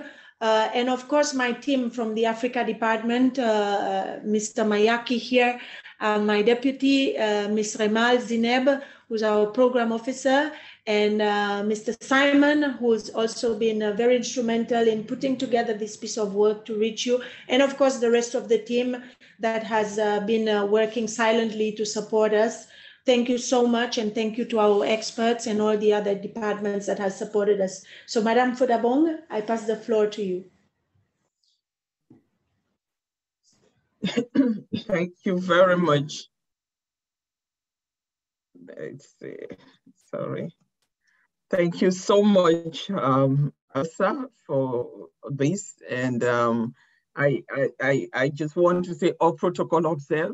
uh, and of course, my team from the Africa department, uh, Mr. Mayaki here, uh, my deputy, Ms. Remal Zineb, who's our program officer, and uh, Mr. Simon, who's also been uh, very instrumental in putting together this piece of work to reach you, and of course the rest of the team that has uh, been uh, working silently to support us. Thank you so much, and thank you to our experts and all the other departments that have supported us. So, Madame Fotabong, I pass the floor to you. Thank you very much. Let's see. Sorry. Thank you so much, um, Asa, for this. And um, I, I, I just want to say all protocol observe,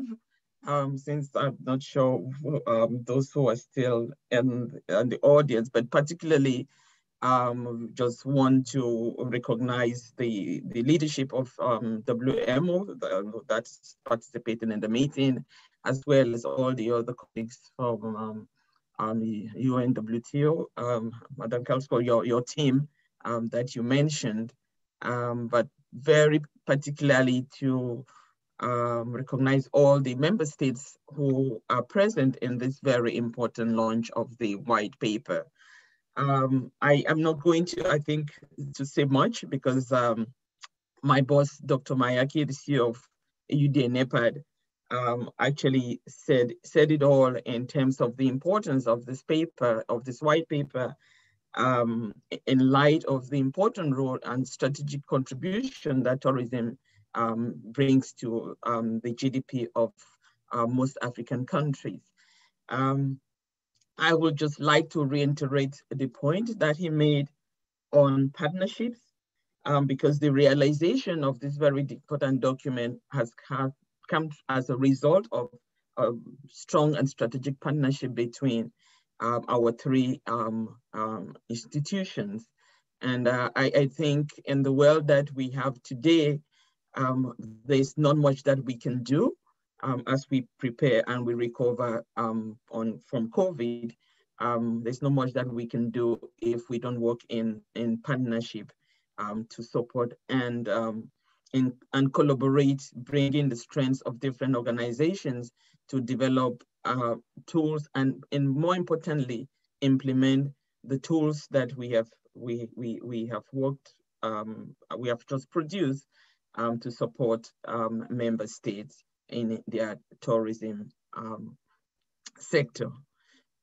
um, since I'm not sure um, those who are still in, in the audience, but particularly um, just want to recognize the, the leadership of um, WMO that's participating in the meeting, as well as all the other colleagues from um, um, UNWTO, um, Madam Council, your, your team um, that you mentioned, um, but very particularly to um, recognize all the member states who are present in this very important launch of the white paper. Um, I am not going to, I think, to say much because my boss, Dr. Mayaki, the CEO of AUDA-NEPAD, um, actually said, said it all in terms of the importance of this paper, of this white paper, um, in light of the important role and strategic contribution that tourism um, brings to um, the GDP of uh, most African countries. Um, I would just like to reiterate the point that he made on partnerships, um, because the realization of this very important document has come, come as a result of a strong and strategic partnership between um, our three um, um institutions. And uh, I, I, think in the world that we have today, um, there's not much that we can do um, as we prepare and we recover um, on from COVID, there's not much that we can do if we don't work in, in partnership to support and, in, and collaborate, bringing the strengths of different organizations to develop uh, tools and, and more importantly, implement the tools that we have we we we have worked um, we have just produced um, to support um, member states in their tourism um, sector.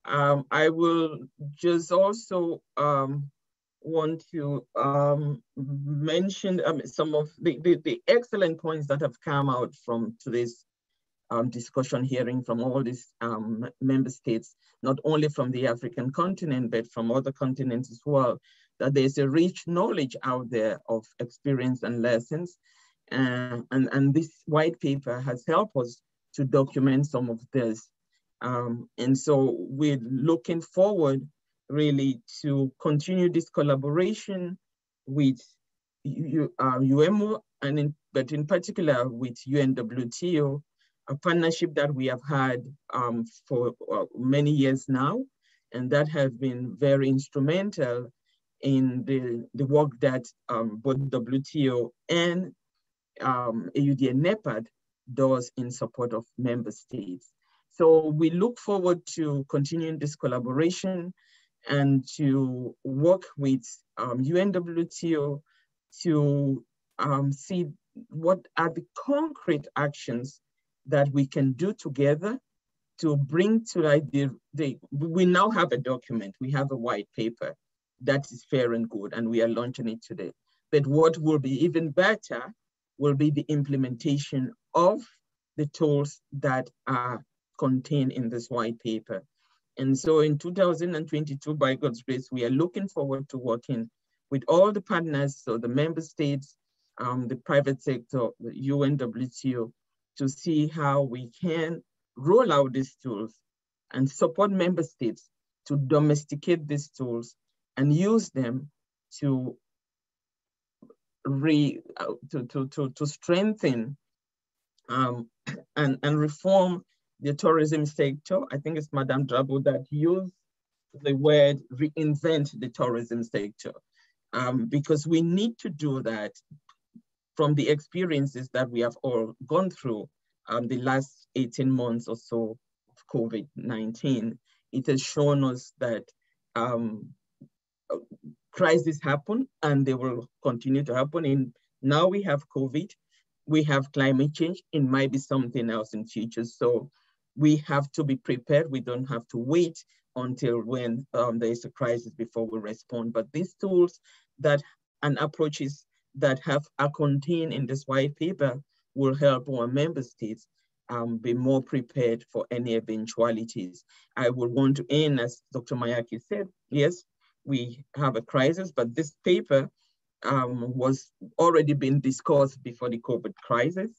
Um, I will just also um, want to um, mention um, some of the, the, the, excellent points that have come out from today's um, discussion hearing from all these um, member states, not only from the African continent, but from other continents as well, that there's a rich knowledge out there of experience and lessons uh, and, and this white paper has helped us to document some of this. Um, and so we're looking forward really to continue this collaboration with U, uh, UEMOA, and in, but in particular with UNWTO, a partnership that we have had um, for uh, many years now, and that has been very instrumental in the, the work that um, both WTO and um, and NEPAD does in support of member states. So we look forward to continuing this collaboration and to work with um, UNWTO to um, see what are the concrete actions that we can do together to bring to light the, the, we now have a document, we have a white paper that is fair and good and we are launching it today. But what will be even better will be the implementation of the tools that are contained in this white paper. And so in 2022, by God's grace, we are looking forward to working with all the partners, so the member states, um, the private sector, the UNWTO, to see how we can roll out these tools and support member states to domesticate these tools and use them to re, uh, to, to, to, to strengthen um, and, and reform the tourism sector. I think it's Madame Drabo that used the word reinvent the tourism sector um, because we need to do that from the experiences that we have all gone through um, the last 18 months or so of COVID-19. it has shown us that um, crises happen and they will continue to happen. And now we have COVID, we have climate change, it might be something else in future. So we have to be prepared. We don't have to wait until when um, there is a crisis before we respond. But these tools that and approaches that have are contained in this white paper will help our member states um, be more prepared for any eventualities. I would want to end, as Dr. Mayaki said, yes, we have a crisis, but this paper um, was already been discussed before the COVID crisis.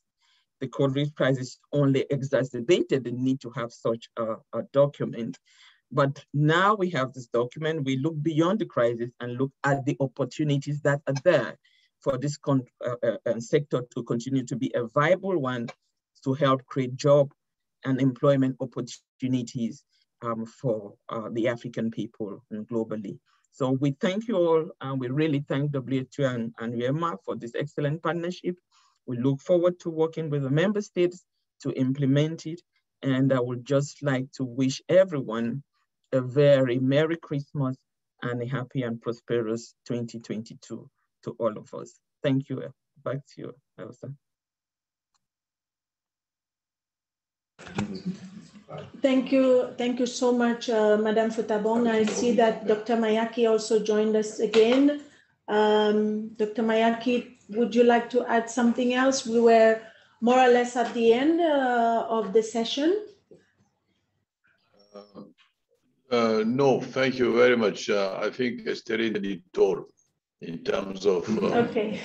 The COVID crisis only exacerbated the need to have such a, a document. But now we have this document, we look beyond the crisis and look at the opportunities that are there for this uh, uh, uh, sector to continue to be a viable one to help create job and employment opportunities um, for uh, the African people and globally. So we thank you all, and we really thank WHO and, and for this excellent partnership. We look forward to working with the member states to implement it. And I would just like to wish everyone a very Merry Christmas and a happy and prosperous 2022 to all of us. Thank you. Back to you, Elcia. Thank you. Thank you so much, uh, Madame Fotabong. I see that Dr. Mayaki also joined us again. Um, Dr. Mayaki, would you like to add something else? We were more or less at the end uh, of the session. Uh, uh no, thank you very much. Uh, I think Estherine did tour in terms of uh, okay.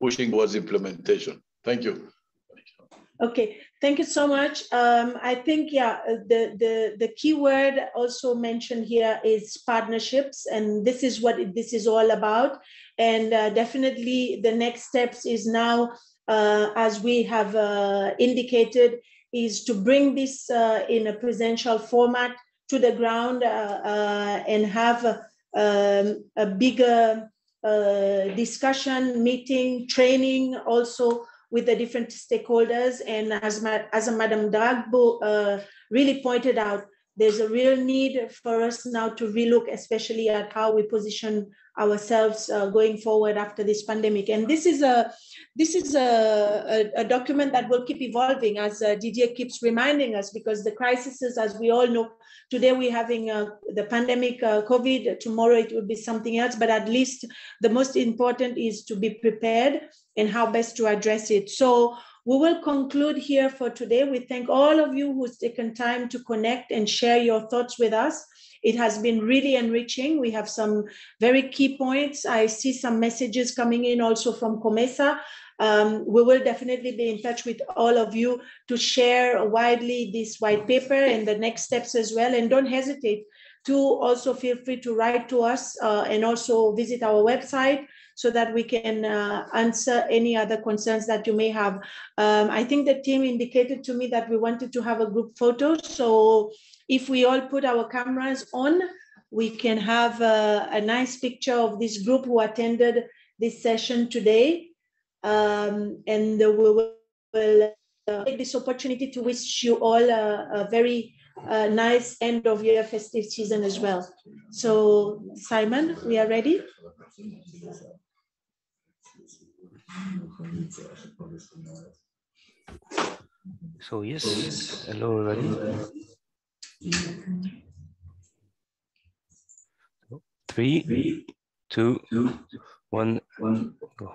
pushing towards implementation. Thank you. Okay, thank you so much. Um, I think, yeah, uh, the, the, the key word also mentioned here is partnerships, and this is what this is all about. And uh, definitely the next steps is now, uh, as we have uh, indicated, is to bring this uh, in a presential format to the ground uh, and have a, um, a bigger discussion, meeting, training also with the different stakeholders. And as, as Madam Drabo uh, really pointed out, there's a real need for us now to relook, especially at how we position ourselves uh, going forward after this pandemic. And this is a this is a, a, a document that will keep evolving, as uh, Didier keeps reminding us, because the crises, as we all know, today we're having uh, the pandemic, uh, COVID. Tomorrow it will be something else. But at least the most important is to be prepared and how best to address it. So we will conclude here for today. We thank all of you who's taken time to connect and share your thoughts with us. It has been really enriching. We have some very key points. I see some messages coming in also from COMESA. Um, we will definitely be in touch with all of you to share widely this white paper and the next steps as well. And don't hesitate to also feel free to write to us uh, and also visit our website so that we can uh, answer any other concerns that you may have. Um, I think the team indicated to me that we wanted to have a group photo. So if we all put our cameras on, we can have a, a nice picture of this group who attended this session today. Um, and we will uh, take this opportunity to wish you all a, a very uh, nice end of year festive season as well. So Simon, we are ready? So yes, hello everybody. Three, two, one, go.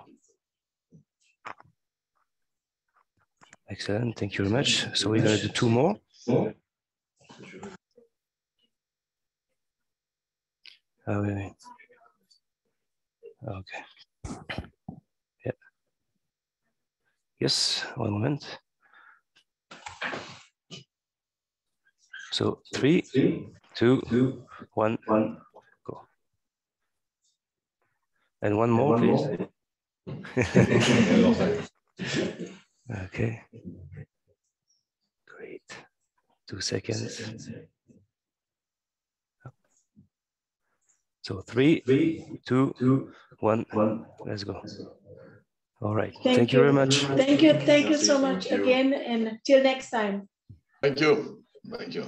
Excellent, thank you very much. So we're gonna do two more. Oh, Okay. Yes, one moment. So three, two, one, go. And one more, please. okay. Great. Two seconds. So three, two, one, let's go. All right. Thank, Thank you. you very much. Thank you. Thank you so much again. And till next time. Thank you. Thank you.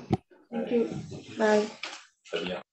Thank you. Bye.